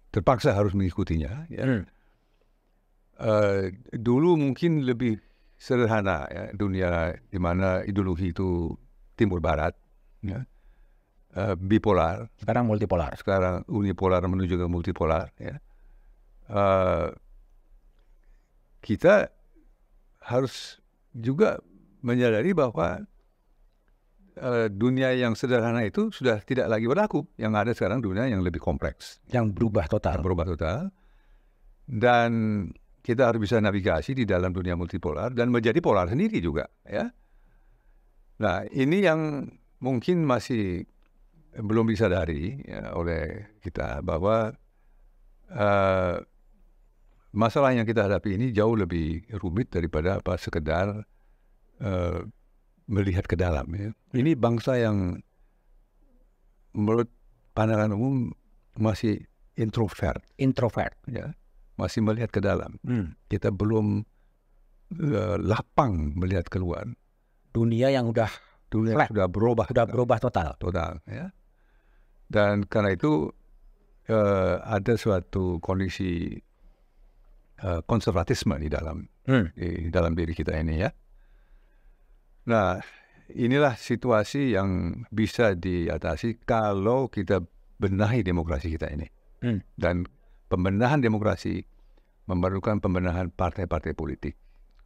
terpaksa harus mengikutinya. Ya. Hmm. Uh, dulu mungkin lebih sederhana ya dunia di mana ideologi itu timur barat, ya. Uh, bipolar. Sekarang multipolar. Sekarang unipolar menuju ke multipolar. Ya. Uh, kita harus juga menyadari bahwa uh, dunia yang sederhana itu sudah tidak lagi berlaku. Yang ada sekarang dunia yang lebih kompleks, Yang berubah total. berubah total. Dan kita harus bisa navigasi di dalam dunia multipolar dan menjadi polar sendiri juga, ya. Nah, ini yang mungkin masih belum disadari ya, oleh kita bahwa uh, masalah yang kita hadapi ini jauh lebih rumit daripada apa sekedar uh, melihat ke dalam. Ya. Ini bangsa yang menurut pandangan umum masih introvert, Introvert. ya, masih melihat ke dalam. Hmm. Kita belum uh, lapang melihat keluar. Dunia yang udah Dunia Flat. sudah berubah udah berubah total. total ya dan karena itu eh, ada suatu kondisi eh, konservatisme di dalam Hmm. di dalam diri kita ini ya nah inilah situasi yang bisa diatasi kalau kita benahi demokrasi kita ini Hmm. dan pembenahan demokrasi memerlukan pembenahan partai-partai politik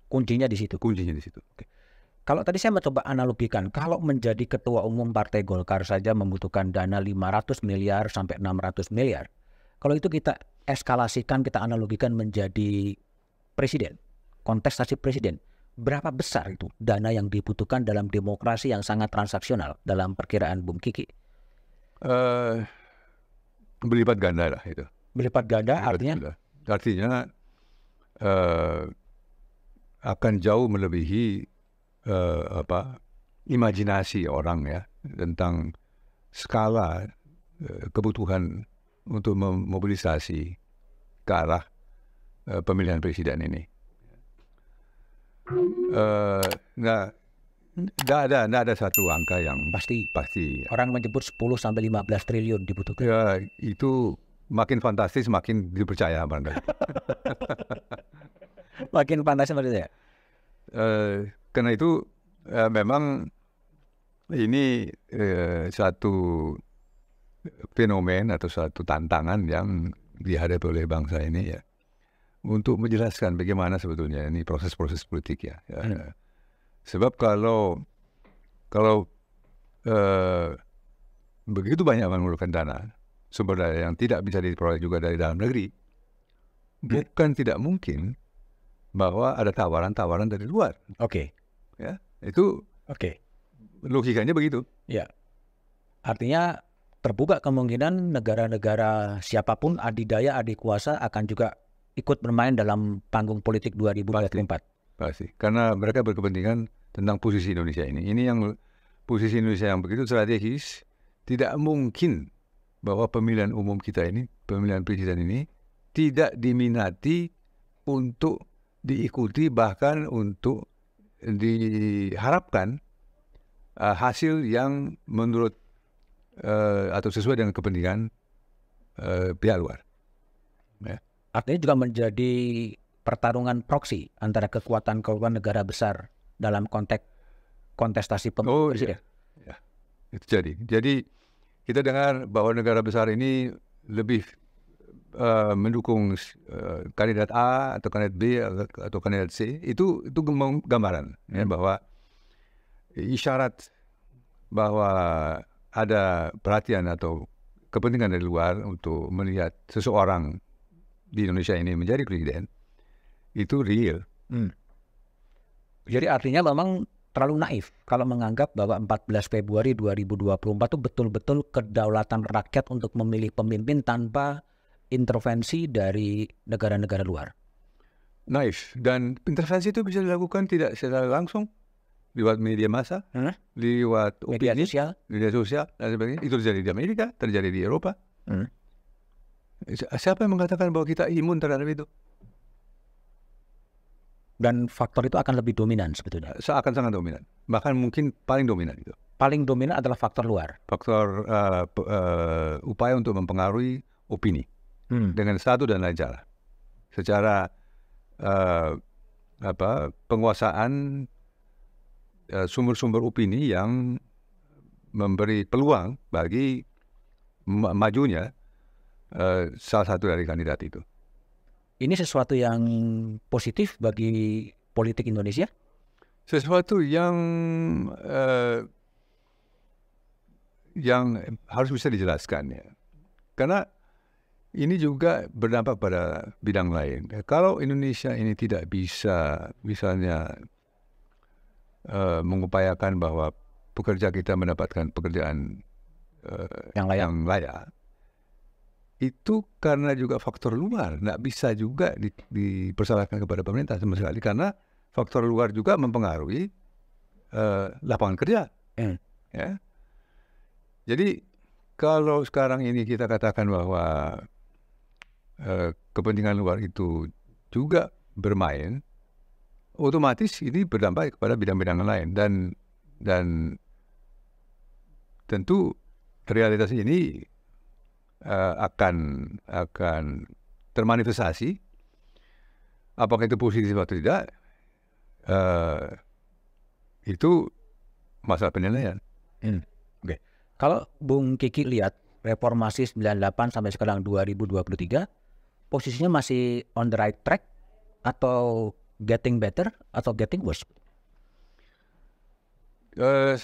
Kuncinya di situ. kuncinya di situ Kalau tadi saya mencoba analogikan, kalau menjadi ketua umum Partai Golkar saja membutuhkan dana 500 miliar sampai 600 miliar. Kalau itu kita eskalasikan kita analogikan menjadi presiden, kontestasi presiden. Berapa besar itu dana yang dibutuhkan dalam demokrasi yang sangat transaksional dalam perkiraan Bung Kiki? Eh, berlipat ganda lah itu. Berlipat ganda Berlipat artinya ganda. Artinya eh, akan jauh melebihi eh, apa imajinasi orang ya tentang skala eh, kebutuhan untuk memobilisasi ke arah pemilihan presiden ini. Eh, nggak, nggak ada, nggak ada satu angka yang pasti pasti. orang menyebut 10 sampai 15 triliun dibutuhkan. Ya itu makin fantastis makin dipercaya barangkali. *laughs* Makin pantasnya maksudnya. Eh, karena itu eh, memang ini eh, satu fenomen atau satu tantangan yang dihadapi oleh bangsa ini ya untuk menjelaskan bagaimana sebetulnya ini proses-proses politik ya. Ya, Hmm. Sebab kalau kalau eh, begitu banyak memerlukan dana sumber daya yang tidak bisa diperoleh juga dari dalam negeri, bukan tidak mungkin bahwa ada tawaran-tawaran dari luar. Oke. Ya, itu Oke. logikanya begitu. Ya. Artinya terbuka kemungkinan negara-negara siapa pun adidaya adikuasa akan juga ikut bermain dalam panggung politik 2024. Pasti. Karena mereka berkepentingan tentang posisi Indonesia ini. Ini yang posisi Indonesia yang begitu strategis, tidak mungkin bahwa pemilihan umum kita ini, pemilihan presiden ini tidak diminati untuk diikuti bahkan untuk diharapkan uh, hasil yang menurut uh, atau sesuai dengan kepentingan uh, pihak luar. Artinya juga menjadi pertarungan proksi antara kekuatan-kekuatan negara besar dalam konteks kontestasi pemilu Oh, presiden. Itu jadi. Jadi kita dengar bahwa negara besar ini lebih uh, mendukung uh, kandidat A atau kandidat B atau kandidat C. Itu itu gambaran ya, bahwa isyarat bahwa ada perhatian atau kepentingan dari luar untuk melihat seseorang di Indonesia ini menjadi presiden itu real. Jadi artinya memang terlalu naif kalau menganggap bahwa 14 Februari 2024 itu betul-betul kedaulatan rakyat untuk memilih pemimpin tanpa intervensi dari negara-negara luar. Naif dan intervensi itu bisa dilakukan tidak secara langsung lewat media massa, Hmm? lewat Media opini, sosial. media sosial dan sebagainya. Itu terjadi di Amerika, terjadi di Eropa. Hmm. Si- Siapa yang mengatakan bahwa kita imun terhadap itu? Dan faktor itu akan lebih dominan sebetulnya. Seakan sangat dominan, bahkan mungkin paling dominan itu. Paling dominan adalah faktor luar. Faktor uh, uh, upaya untuk mempengaruhi opini dengan satu dan lain cara, secara uh, apa penguasaan uh, sumber-sumber opini yang memberi peluang bagi ma- majunya uh, salah satu dari kandidat itu. Ini sesuatu yang positif bagi politik Indonesia. Sesuatu yang uh, yang harus bisa dijelaskan ya, karena ini juga berdampak pada bidang lain. Kalau Indonesia ini tidak bisa, misalnya uh, mengupayakan bahwa pekerja kita mendapatkan pekerjaan uh, Yang layak. yang layak, itu karena juga faktor luar, nggak bisa juga di- dipersalahkan kepada pemerintah sama sekali karena faktor luar juga mempengaruhi uh, lapangan kerja. Hmm. Ya. Jadi kalau sekarang ini kita katakan bahwa eh, kepentingan luar itu juga bermain, otomatis ini berdampak kepada bidang-bidang lain dan dan tentu realitas ini eh, akan akan termanifestasi. Apakah itu positif atau tidak? eh, itu masalah penilaian. Kalau Bung Kiki lihat reformasi 98 sampai sekarang 2023, posisinya masih on the right track atau getting better atau getting worse? Eh,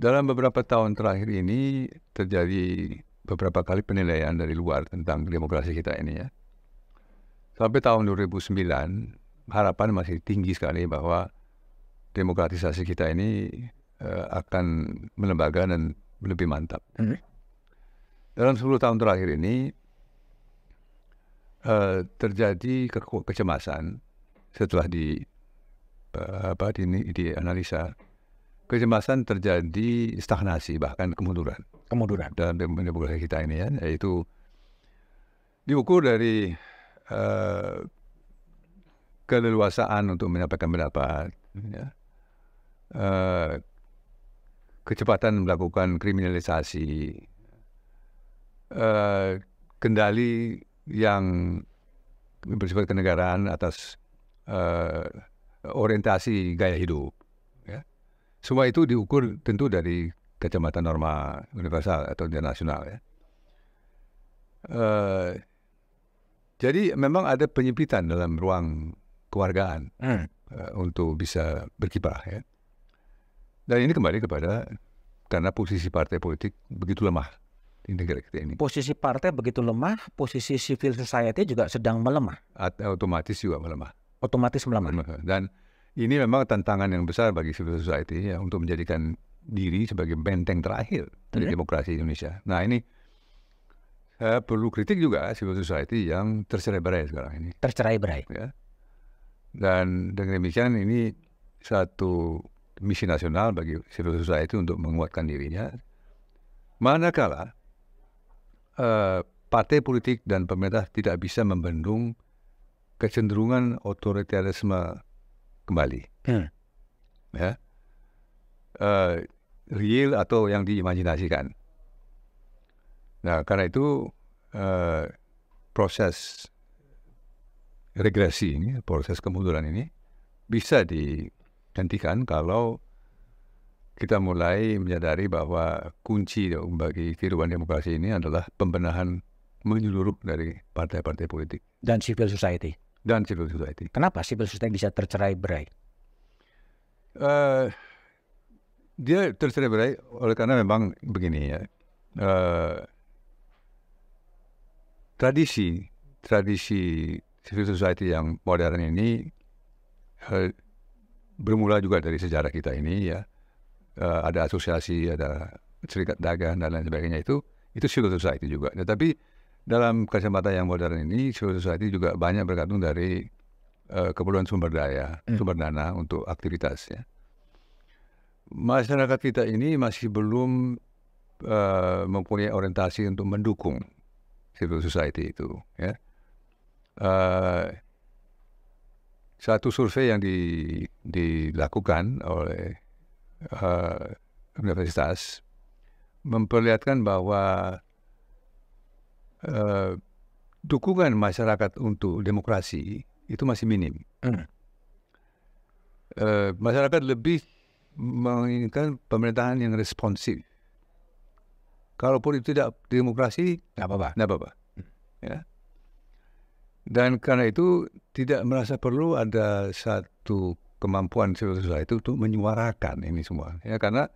dalam beberapa tahun terakhir ini terjadi beberapa kali penilaian dari luar tentang demokrasi kita ini ya. Sampai tahun 2009 harapan masih tinggi sekali bahwa demokratisasi kita ini eh, akan melembaga dan lebih mantap. Hmm. Dalam 10 tahun terakhir ini eh, terjadi ke- kecemasan setelah di eh, apa di, di analisa kecemasan terjadi stagnasi bahkan kemunduran Kemunduran. dalam dem- demokrasi kita ini ya yaitu diukur dari eh, keleluasaan untuk menyampaikan pendapat ya. Eh, kecepatan melakukan kriminalisasi eh, kendali yang bersifat kenegaraan atas eh, orientasi gaya hidup. Semua itu diukur tentu dari kacamata norma universal atau internasional ya. Eh, jadi memang ada penyempitan dalam ruang kewargaan Hmm. eh, untuk bisa berkiprah ya. Dan ini kembali kepada karena posisi partai politik begitu lemah di negara kita ini, Posisi partai begitu lemah, posisi civil society juga sedang melemah, At- otomatis juga melemah. otomatis melemah. Dan ini memang tantangan yang besar bagi civil society ya untuk menjadikan diri sebagai benteng terakhir dari Mhm. demokrasi Indonesia. Nah ini saya perlu kritik juga civil society yang tercerai-berai sekarang ini. Tercerai-berai. ya. Dan dengan demikian ini satu misi nasional bagi civil society untuk menguatkan dirinya. Manakala eh, partai politik dan pemerintah tidak bisa membendung kecenderungan otoritarisme kembali, Hmm. ya, Eh, real atau yang diimajinasikan. Nah, karena itu eh, proses regresi ini, proses kemunduran ini bisa dihentikan kalau kita mulai menyadari bahwa kunci bagi kehidupan demokrasi ini adalah pembenahan menyeluruh dari partai-partai politik Dan civil society. Dan civil society. Kenapa civil society bisa tercerai-berai? Eh, dia tercerai-berai oleh karena memang begini ya. eh, tradisi tradisi civil society yang modern ini eh, bermula juga dari sejarah kita ini ya. Eh, ada asosiasi, ada serikat dagang dan lain sebagainya itu itu civil society juga. Tetapi dalam kacamata yang modern ini civil society juga banyak bergantung dari eh, keperluan sumber daya, Hmm. sumber dana untuk aktivitas ya. Masyarakat kita ini masih belum eh, mempunyai orientasi untuk mendukung civil society itu ya. Eh, satu survei yang di, dilakukan oleh eh, universitas memperlihatkan bahwa eh, dukungan masyarakat untuk demokrasi itu masih minim. Hmm. Eh, masyarakat lebih menginginkan pemerintahan yang responsif. Kalaupun itu tidak demokrasi, Nggak apa-apa. tidak apa-apa. Ya. Dan karena itu tidak merasa perlu ada satu kemampuan civil society untuk menyuarakan ini semua. Ya, karena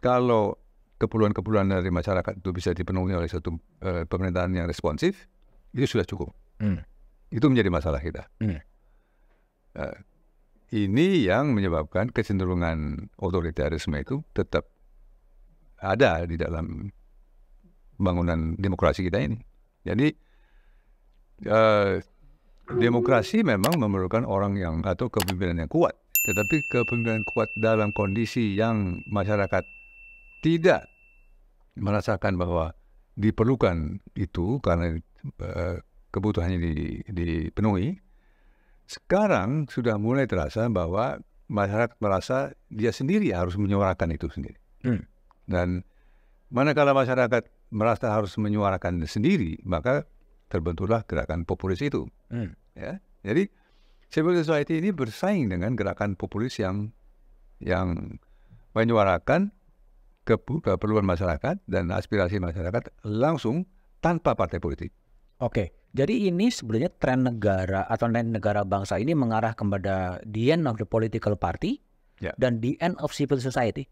kalau keperluan-keperluan dari masyarakat itu bisa dipenuhi oleh satu eh, pemerintahan yang responsif, itu sudah cukup. Hmm. Itu menjadi masalah kita. Hmm. Eh, ini yang menyebabkan kecenderungan otoritarisme itu tetap ada di dalam bangunan demokrasi kita ini. Jadi eh, demokrasi memang memerlukan orang yang atau kepemimpinan yang kuat. Tetapi kepemimpinan kuat dalam kondisi yang masyarakat tidak merasakan bahwa diperlukan itu karena eh, kebutuhannya di- dipenuhi. Sekarang sudah mulai terasa bahwa masyarakat merasa dia sendiri harus menyuarakan itu sendiri. Hmm. Dan manakala masyarakat merasa harus menyuarakan sendiri, maka terbentuklah gerakan populis itu. Hmm. Ya, jadi civil society ini bersaing dengan gerakan populis yang yang menyuarakan keperluan masyarakat dan aspirasi masyarakat langsung tanpa partai politik. Oke, jadi ini sebenarnya tren negara atau tren negara bangsa ini mengarah kepada the end of the political party Ya. dan the end of civil society.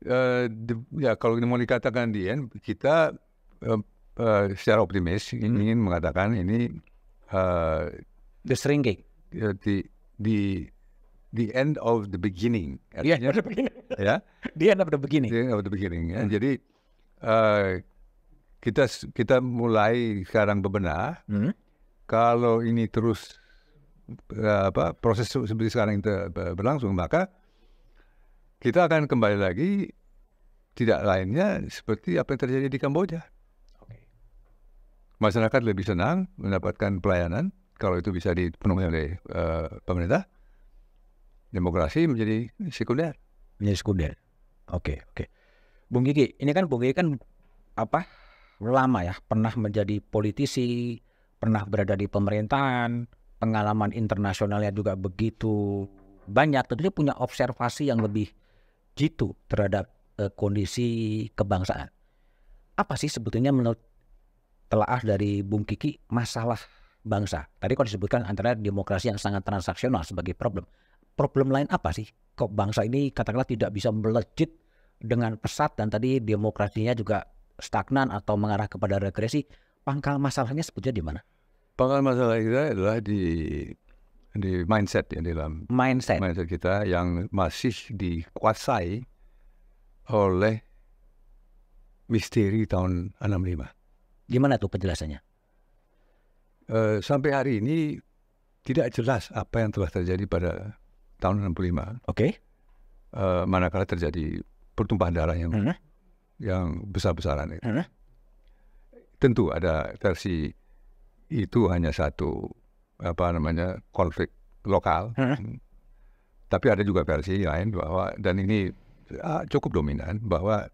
Eh, di- ya kalau mau dikatakan di end, kita eh, eh, secara optimis ingin mengatakan ini eh, The shrinking. ya, di di the end of the beginning artinya, begini. ya *laughs* Dia end of the beginning. the end of the beginning ya. jadi eh, kita kita mulai sekarang bebenah Hmm. kalau ini terus eh, apa proses seperti sekarang itu ber- berlangsung maka kita akan kembali lagi tidak lainnya seperti apa yang terjadi di Kamboja. Masyarakat lebih senang mendapatkan pelayanan kalau itu bisa dipenuhi oleh eh, pemerintah. Demokrasi menjadi sekunder. Menjadi sekunder. Oke, oke. Bung Gigi, ini kan Bung Gigi kan apa lama ya pernah menjadi politisi, pernah berada di pemerintahan, pengalaman internasionalnya juga begitu banyak. Tentunya punya observasi yang lebih jitu terhadap eh, kondisi kebangsaan. Apa sih sebetulnya menurut telaah dari Bung Kiki masalah bangsa? Tadi kalau disebutkan antara demokrasi yang sangat transaksional sebagai problem. Problem lain apa sih? Kok bangsa ini katakanlah tidak bisa melejit dengan pesat dan tadi demokrasinya juga stagnan atau mengarah kepada regresi. Pangkal masalahnya sebetulnya di mana? Pangkal masalah kita adalah di di mindset ya di dalam Mindset. mindset kita yang masih dikuasai oleh misteri tahun 65. Gimana tuh penjelasannya? Eh, sampai hari ini tidak jelas apa yang telah terjadi pada tahun 65. Oke. Eh, manakala terjadi pertumpahan darah yang Hmm. yang besar-besaran itu. Hmm. Tentu ada versi itu hanya satu apa namanya konflik lokal. Hmm. Tapi ada juga versi lain bahwa dan ini ah, cukup dominan bahwa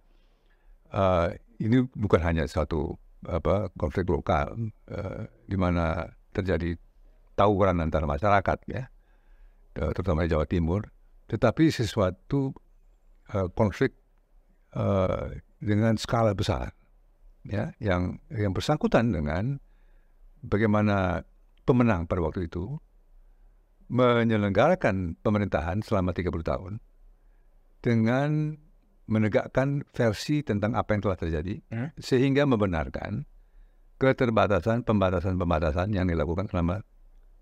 eh, ini bukan hanya satu apa konflik lokal eh, di mana terjadi tawuran antara masyarakat ya terutama di Jawa Timur tetapi sesuatu eh, konflik eh, dengan skala besar ya yang yang bersangkutan dengan bagaimana pemenang pada waktu itu menyelenggarakan pemerintahan selama 30 tahun dengan menegakkan versi tentang apa yang telah terjadi Hmm. sehingga membenarkan keterbatasan pembatasan-pembatasan yang dilakukan selama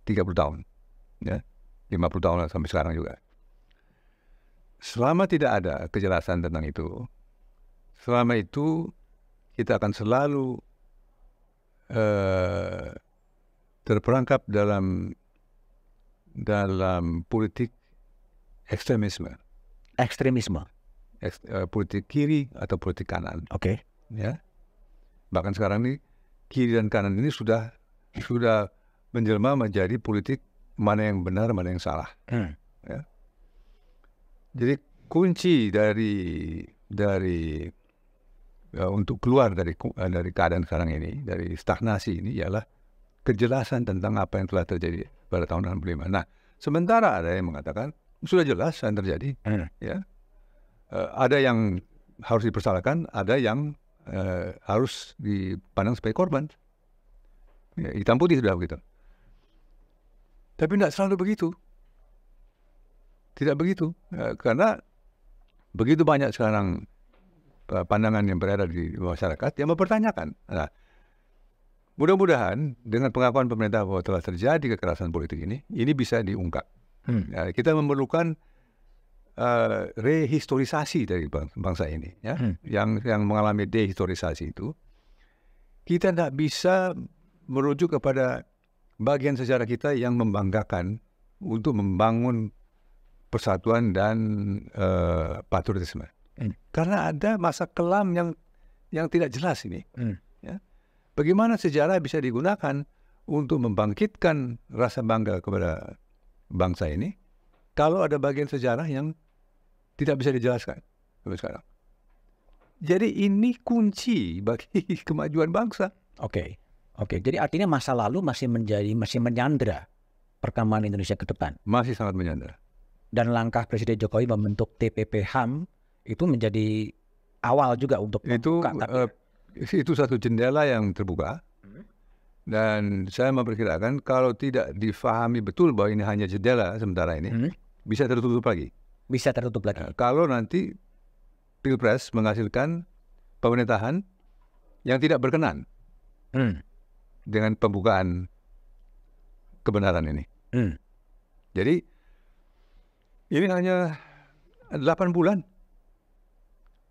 30 tahun ya 50 tahun sampai sekarang juga selama tidak ada kejelasan tentang itu selama itu kita akan selalu eh, terperangkap dalam dalam politik ekstremisme, Ekstremisme. Eks- eh, politik kiri atau politik kanan, Oke. ya. Bahkan sekarang ini kiri dan kanan ini sudah sudah menjelma menjadi politik mana yang benar, mana yang salah. Hmm. Jadi kunci dari dari ya, untuk keluar dari eh, dari keadaan sekarang ini, dari stagnasi ini ialah kejelasan tentang apa yang telah terjadi pada tahun 65. Nah, sementara ada yang mengatakan sudah jelas yang terjadi, Hmm. ya. Eh, ada yang harus dipersalahkan, ada yang eh, harus dipandang sebagai korban. Ya, hitam putih sudah begitu. Tapi tidak selalu begitu. Tidak begitu, Eh, karena begitu banyak sekarang eh, pandangan yang berada di masyarakat yang mempertanyakan. Nah, mudah-mudahan dengan pengakuan pemerintah bahwa telah terjadi kekerasan politik ini, ini bisa diungkap. Hmm. Ya, kita memerlukan eh, rehistorisasi dari bang- bangsa ini, ya, Hmm. yang yang mengalami dehistorisasi itu, kita tidak bisa merujuk kepada bagian sejarah kita yang membanggakan untuk membangun persatuan dan eh, patriotisme. Hmm. Karena ada masa kelam yang yang tidak jelas ini. Hmm. Ya. Bagaimana sejarah bisa digunakan untuk membangkitkan rasa bangga kepada bangsa ini kalau ada bagian sejarah yang tidak bisa dijelaskan sampai sekarang. Jadi ini kunci bagi *laughs* kemajuan bangsa. Oke. Oke. Jadi artinya masa lalu masih menjadi masih menyandra perkembangan Indonesia ke depan. Masih sangat menyandra. Dan langkah Presiden Jokowi membentuk TPP HAM itu menjadi awal juga untuk Itu membuka eh, itu satu jendela yang terbuka. Dan saya memperkirakan kalau tidak difahami betul bahwa ini hanya jendela sementara ini, Hmm. bisa tertutup lagi. bisa tertutup lagi. Ya, kalau nanti pilpres menghasilkan pemerintahan yang tidak berkenan Hmm. Dengan pembukaan kebenaran ini. Hmm. Jadi ini hanya 8 bulan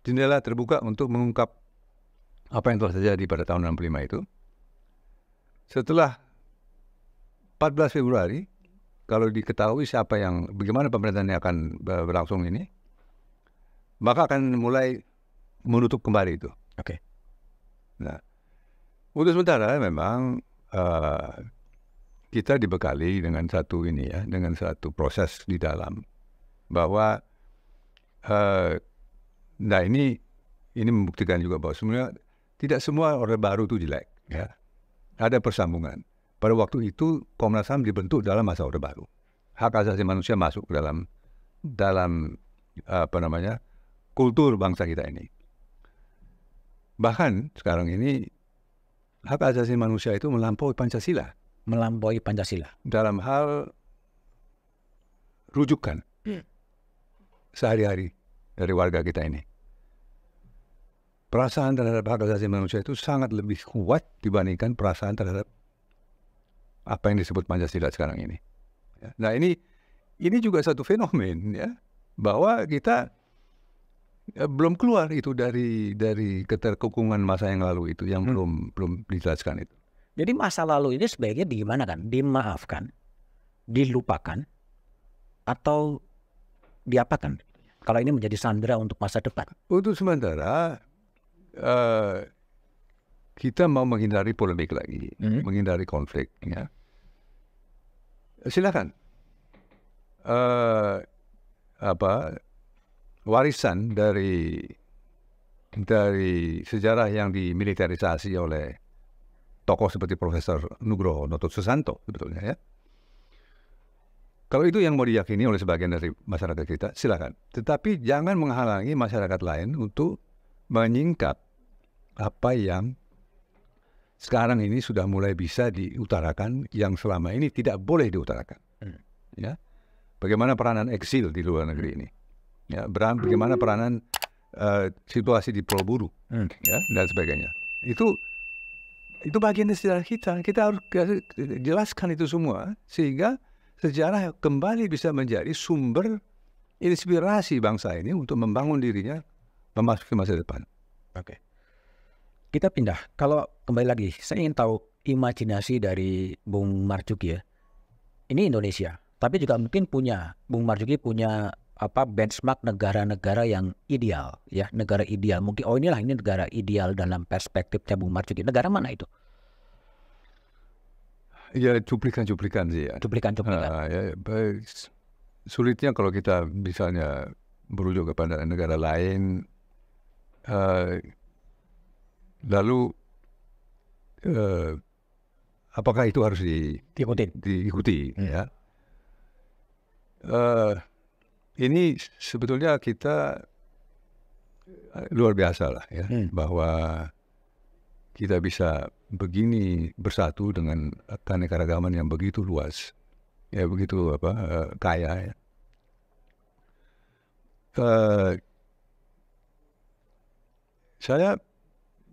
jendela terbuka untuk mengungkap apa yang telah terjadi pada tahun 65 itu. Setelah 14 Februari, kalau diketahui siapa yang bagaimana pemerintahan yang akan ber- berlangsung ini, maka akan mulai menutup kembali itu. Oke. Nah, untuk sementara memang eh, kita dibekali dengan satu ini ya, dengan satu proses di dalam bahwa eh, nah ini ini membuktikan juga bahwa sebenarnya tidak semua orde baru itu jelek ya. Ada persambungan. Pada waktu itu Komnas HAM dibentuk dalam masa orde baru. Hak asasi manusia masuk ke dalam dalam apa namanya kultur bangsa kita ini. Bahkan sekarang ini hak asasi manusia itu melampaui Pancasila Melampaui Pancasila. dalam hal rujukan sehari-hari dari warga kita ini. Perasaan terhadap hak asasi manusia itu sangat lebih kuat dibandingkan perasaan terhadap apa yang disebut Pancasila sekarang ini. Ya. Nah ini ini juga satu fenomen ya bahwa kita eh, belum keluar itu dari dari keterkukungan masa yang lalu itu yang Hmm. belum belum dijelaskan itu. Jadi masa lalu ini sebaiknya di gimana kan? Dimaafkan, dilupakan, atau diapakan? Kalau ini menjadi sandera untuk masa depan. Untuk sementara eh, kita mau menghindari polemik lagi, Hmm. menghindari konflik. Ya. Silakan. Eh, apa warisan dari dari sejarah yang dimiliterisasi oleh tokoh seperti Profesor Nugroho Noto Susanto sebetulnya ya. Kalau itu yang mau diyakini oleh sebagian dari masyarakat kita, silakan. Tetapi jangan menghalangi masyarakat lain untuk menyingkap apa yang sekarang ini sudah mulai bisa diutarakan yang selama ini tidak boleh diutarakan. Hmm. Ya, bagaimana peranan eksil di luar negeri ini? Ya, beran- bagaimana peranan eh, situasi di Pulau Buru, Hmm. ya, dan sebagainya. Itu itu bagian dari sejarah kita. Kita harus jelaskan itu semua sehingga sejarah kembali bisa menjadi sumber inspirasi bangsa ini untuk membangun dirinya memasuki masa depan. Oke. Kita pindah. Kalau kembali lagi, saya ingin tahu imajinasi dari Bung Marjuki ya. Ini Indonesia, tapi juga mungkin punya Bung Marjuki punya apa benchmark negara-negara yang ideal ya, negara ideal. Mungkin oh inilah ini negara ideal dalam perspektifnya Bung Marjuki. Negara mana itu? Ya cuplikan-cuplikan sih ya. Cuplikan-cuplikan. Ah, ya, ya, baik. Sulitnya kalau kita misalnya merujuk kepada negara lain, eh, lalu eh, apakah itu harus di, Diikutin. diikuti? Hmm. Ya, Eh, ini sebetulnya kita eh, luar biasa lah ya, Hmm. bahwa kita bisa begini bersatu dengan keanekaragaman yang begitu luas, ya begitu apa eh, kaya ya. Eh, saya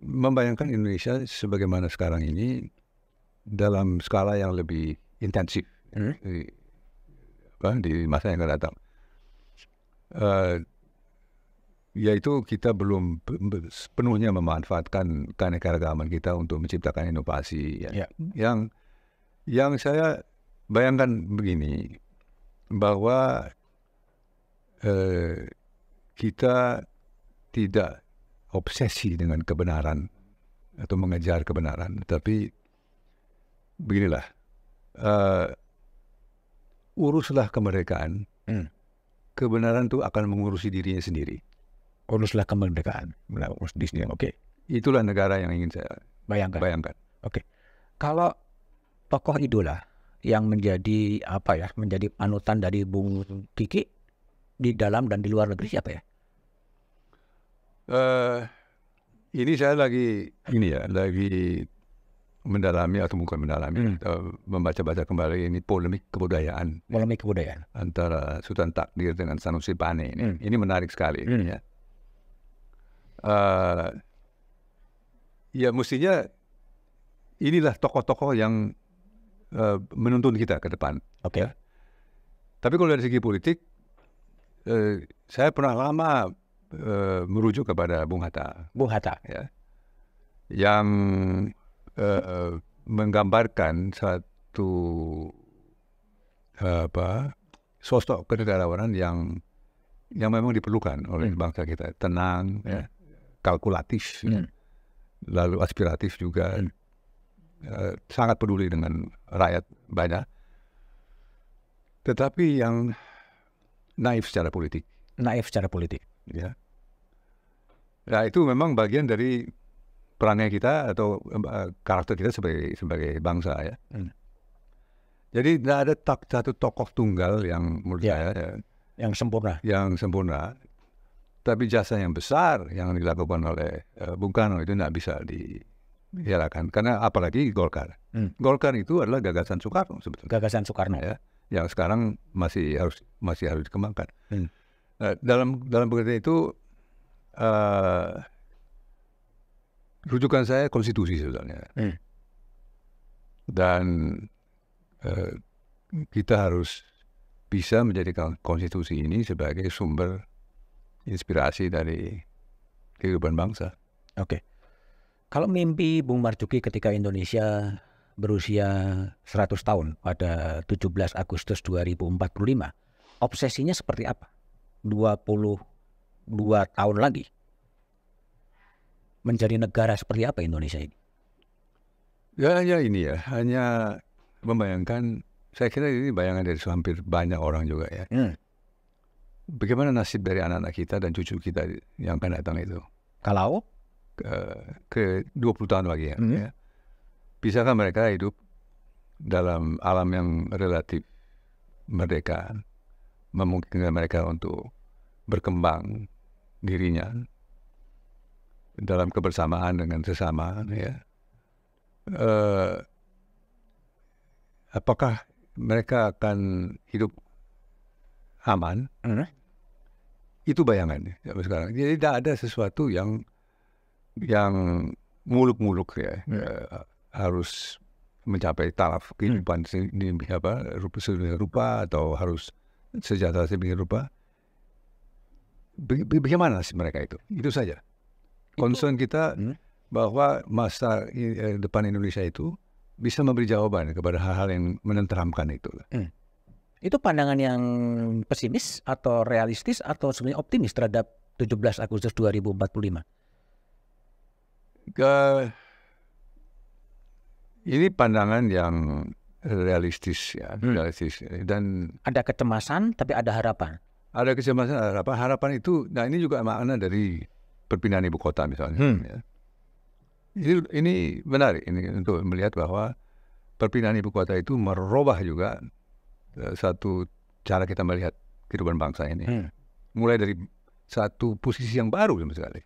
membayangkan Indonesia sebagaimana sekarang ini dalam skala yang lebih intensif Hmm. di, apa, di masa yang akan datang. Eh, yaitu kita belum be- be- sepenuhnya memanfaatkan keanekaragaman kita untuk menciptakan inovasi ya. Ya. yang yang saya bayangkan begini bahwa eh, kita tidak obsesi dengan kebenaran atau mengejar kebenaran, tapi beginilah eh, uruslah kemerdekaan, Hmm. Kebenaran itu akan mengurusi dirinya sendiri. Uruslah kemerdekaan. Nah, urus di sini. Oke, Itulah negara yang ingin saya bayangkan. bayangkan. Kalau tokoh idola yang menjadi apa ya, menjadi panutan dari Bung Kiki di dalam dan di luar negeri siapa ya? eh ini saya lagi ini ya, lagi mendalami atau bukan mendalami, Hmm. membaca-baca kembali ini polemik kebudayaan Polemik kebudayaan. antara Sultan Takdir dengan Sanusi Pane ini. Hmm. Ini menarik sekali Hmm. ya. Eh, ya mestinya inilah tokoh-tokoh yang eh, menuntun kita ke depan. Oke. Tapi kalau dari segi politik, eh, saya pernah lama eh, merujuk kepada Bung Hatta, Bung Hatta. ya, yang eh, menggambarkan satu eh, apa sosok kenegarawanan yang yang memang diperlukan oleh bangsa kita, tenang, ya, kalkulatif, ya, Hmm. lalu aspiratif juga, eh, sangat peduli dengan rakyat banyak, tetapi yang naif secara politik. Naif secara politik. ya. Nah itu memang bagian dari perangai kita atau eh, karakter kita sebagai sebagai bangsa ya. Hmm. Jadi tidak ada tak, satu tokoh tunggal yang menurut Ya. saya ya, Yang sempurna. yang sempurna. Tapi jasa yang besar yang dilakukan oleh eh, Bung Karno itu tidak bisa dihialakan. Karena apalagi Golkar. Hmm. Golkar itu adalah gagasan Soekarno sebetulnya Gagasan Soekarno. ya yang sekarang masih harus masih harus dikembangkan. Hmm. Nah, dalam dalam pengertian itu eh rujukan saya konstitusi sebenarnya Hmm. dan eh, kita harus bisa menjadikan konstitusi ini sebagai sumber inspirasi dari kehidupan bangsa. Oke. Kalau mimpi Bung Marzuki ketika Indonesia berusia 100 tahun pada 17 Agustus 2045, obsesinya seperti apa? 22 tahun lagi. Menjadi negara seperti apa Indonesia ini? Ya hanya ini ya, hanya membayangkan. Saya kira ini bayangan dari hampir banyak orang juga ya. Hmm. Bagaimana nasib dari anak-anak kita dan cucu kita yang akan datang itu Kalau ke, ke 20 tahun lagi ya. Hmm. ya. Bisakah mereka hidup dalam alam yang relatif merdeka, memungkinkan mereka untuk berkembang dirinya dalam kebersamaan dengan sesama ya. Eh, apakah mereka akan hidup aman? Hmm. Itu bayangannya sampai sekarang. Jadi tidak ada sesuatu yang yang muluk-muluk ya, eh, harus mencapai taraf kehidupan se- ini apa rupa rupa atau harus sejahtera sedemikian rupa. Baga- baga- Bagaimana nasib mereka itu? Itu saja. Concern kita Hmm. bahwa masa eh, depan Indonesia itu bisa memberi jawaban kepada hal-hal yang menenteramkan itu. itu pandangan yang pesimis atau realistis atau sebenarnya optimis terhadap 17 Agustus 2045? Ke, ini pandangan yang realistis ya, Hmm. realistis dan Ada kecemasan tapi ada harapan. ada kecemasan, ada harapan. Harapan itu, nah ini juga makna dari perpindahan ibu kota misalnya. Hmm. ya. Ini, ini menarik ini untuk melihat bahwa perpindahan ibu kota itu merubah juga eh, satu cara kita melihat kehidupan bangsa ini. Hmm. Mulai dari satu posisi yang baru sama sekali.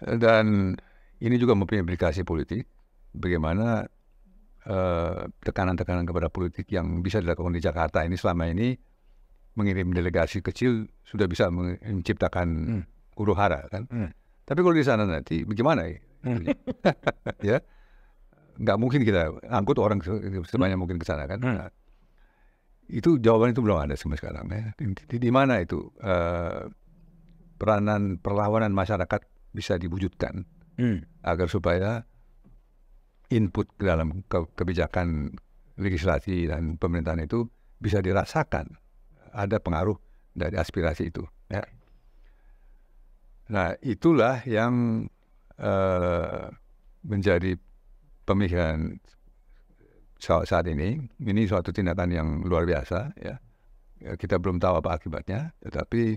Dan ini juga mempunyai implikasi politik. Bagaimana eh, tekanan-tekanan kepada politik yang bisa dilakukan di Jakarta ini selama ini mengirim delegasi kecil sudah bisa menciptakan Hmm. huru hara kan. Hmm. Tapi kalau di sana nanti bagaimana ya? *laughs* ya, nggak mungkin kita angkut orang se- sebanyak mungkin ke sana kan. Hmm. Nah, itu jawaban itu belum ada sampai sekarang ya. Di, di- di mana itu eh, peranan perlawanan masyarakat bisa diwujudkan Hmm. agar supaya input ke dalam ke- kebijakan legislasi dan pemerintahan itu bisa dirasakan ada pengaruh dari aspirasi itu. Ya. Nah itulah yang eh, menjadi pemikiran saat, ini. Ini suatu tindakan yang luar biasa. Ya. Ya, kita belum tahu apa akibatnya, tetapi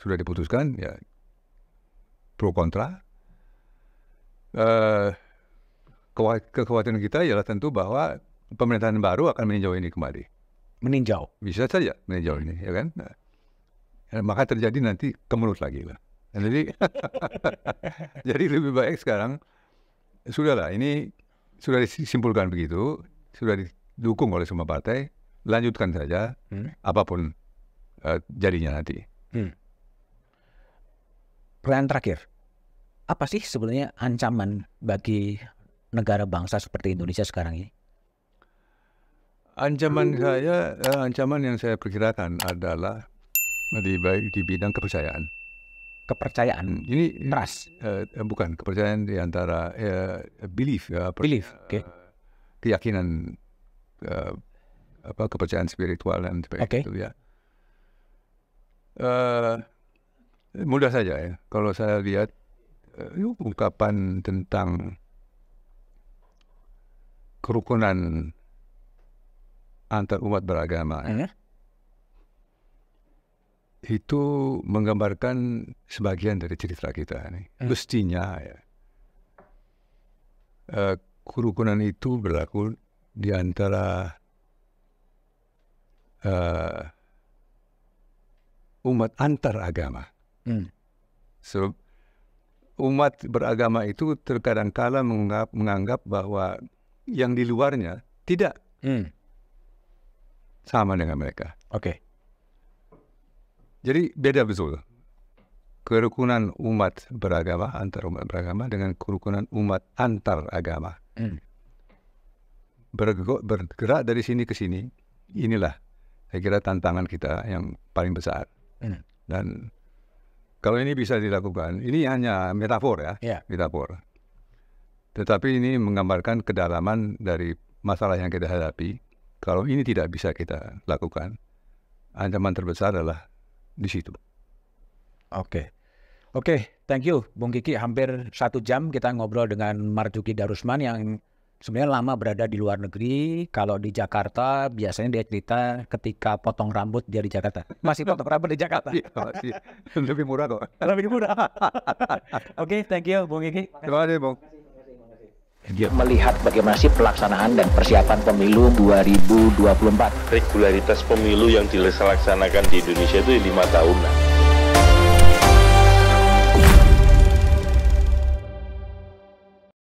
sudah diputuskan ya pro kontra. Eh, kewa- kekhawatiran kita ialah tentu bahwa pemerintahan baru akan meninjau ini kembali. Meninjau. Bisa saja meninjau ini, ya kan? Nah, maka terjadi nanti kemelut lagi lah. Nah, Jadi, *laughs* jadi lebih baik sekarang sudahlah ini sudah disimpulkan begitu, sudah didukung oleh semua partai, lanjutkan saja Hmm. apa pun eh, jadinya nanti. Pertanyaan terakhir. apa sih sebenarnya ancaman bagi negara bangsa seperti Indonesia sekarang ini? Ancaman saya, eh, ancaman yang saya perkirakan adalah di baik di bidang kepercayaan. Kepercayaan, Hmm, Ini trust, eh, eh, bukan kepercayaan di antara eh, belief, ya, per- belief, oke, eh, keyakinan, eh, apa kepercayaan spiritual dan sebagainya Oke. itu ya. Eh, mudah saja ya. Kalau saya lihat itu ungkapan tentang kerukunan antar umat beragama Hmm. itu menggambarkan sebagian dari cerita kita ini. Hmm. Mestinya ya. eh, kerukunan itu berlaku di antara eh, umat antar agama. Hmm. So, umat beragama itu terkadang kala menganggap, menganggap bahwa yang di luarnya tidak Hmm. Sama dengan mereka. oke, Jadi beda betul. Kerukunan umat beragama antar umat beragama dengan kerukunan umat antar agama. Hmm. Bergo- Bergerak dari sini ke sini, inilah saya kira tantangan kita yang paling besar. Hmm. Dan kalau ini bisa dilakukan, ini hanya metafor ya, Ya. metafor. Tetapi ini menggambarkan kedalaman dari masalah yang kita hadapi. Kalau ini tidak bisa kita lakukan, ancaman terbesar adalah di situ. Oke. Oke, thank you Bung Kiki. Hampir satu jam kita ngobrol dengan Marjuki Darusman yang sebenarnya lama berada di luar negeri. Kalau di Jakarta biasanya dia cerita ketika potong rambut dia di Jakarta. Masih potong rambut di Jakarta. Iya, masih. lebih murah kok. Lebih mudah. Oke, thank you Bung Kiki. Terima kasih, Bung. Melihat bagaimana sih pelaksanaan dan persiapan pemilu 2024. Regularitas pemilu yang dilaksanakan di Indonesia itu lima tahunan.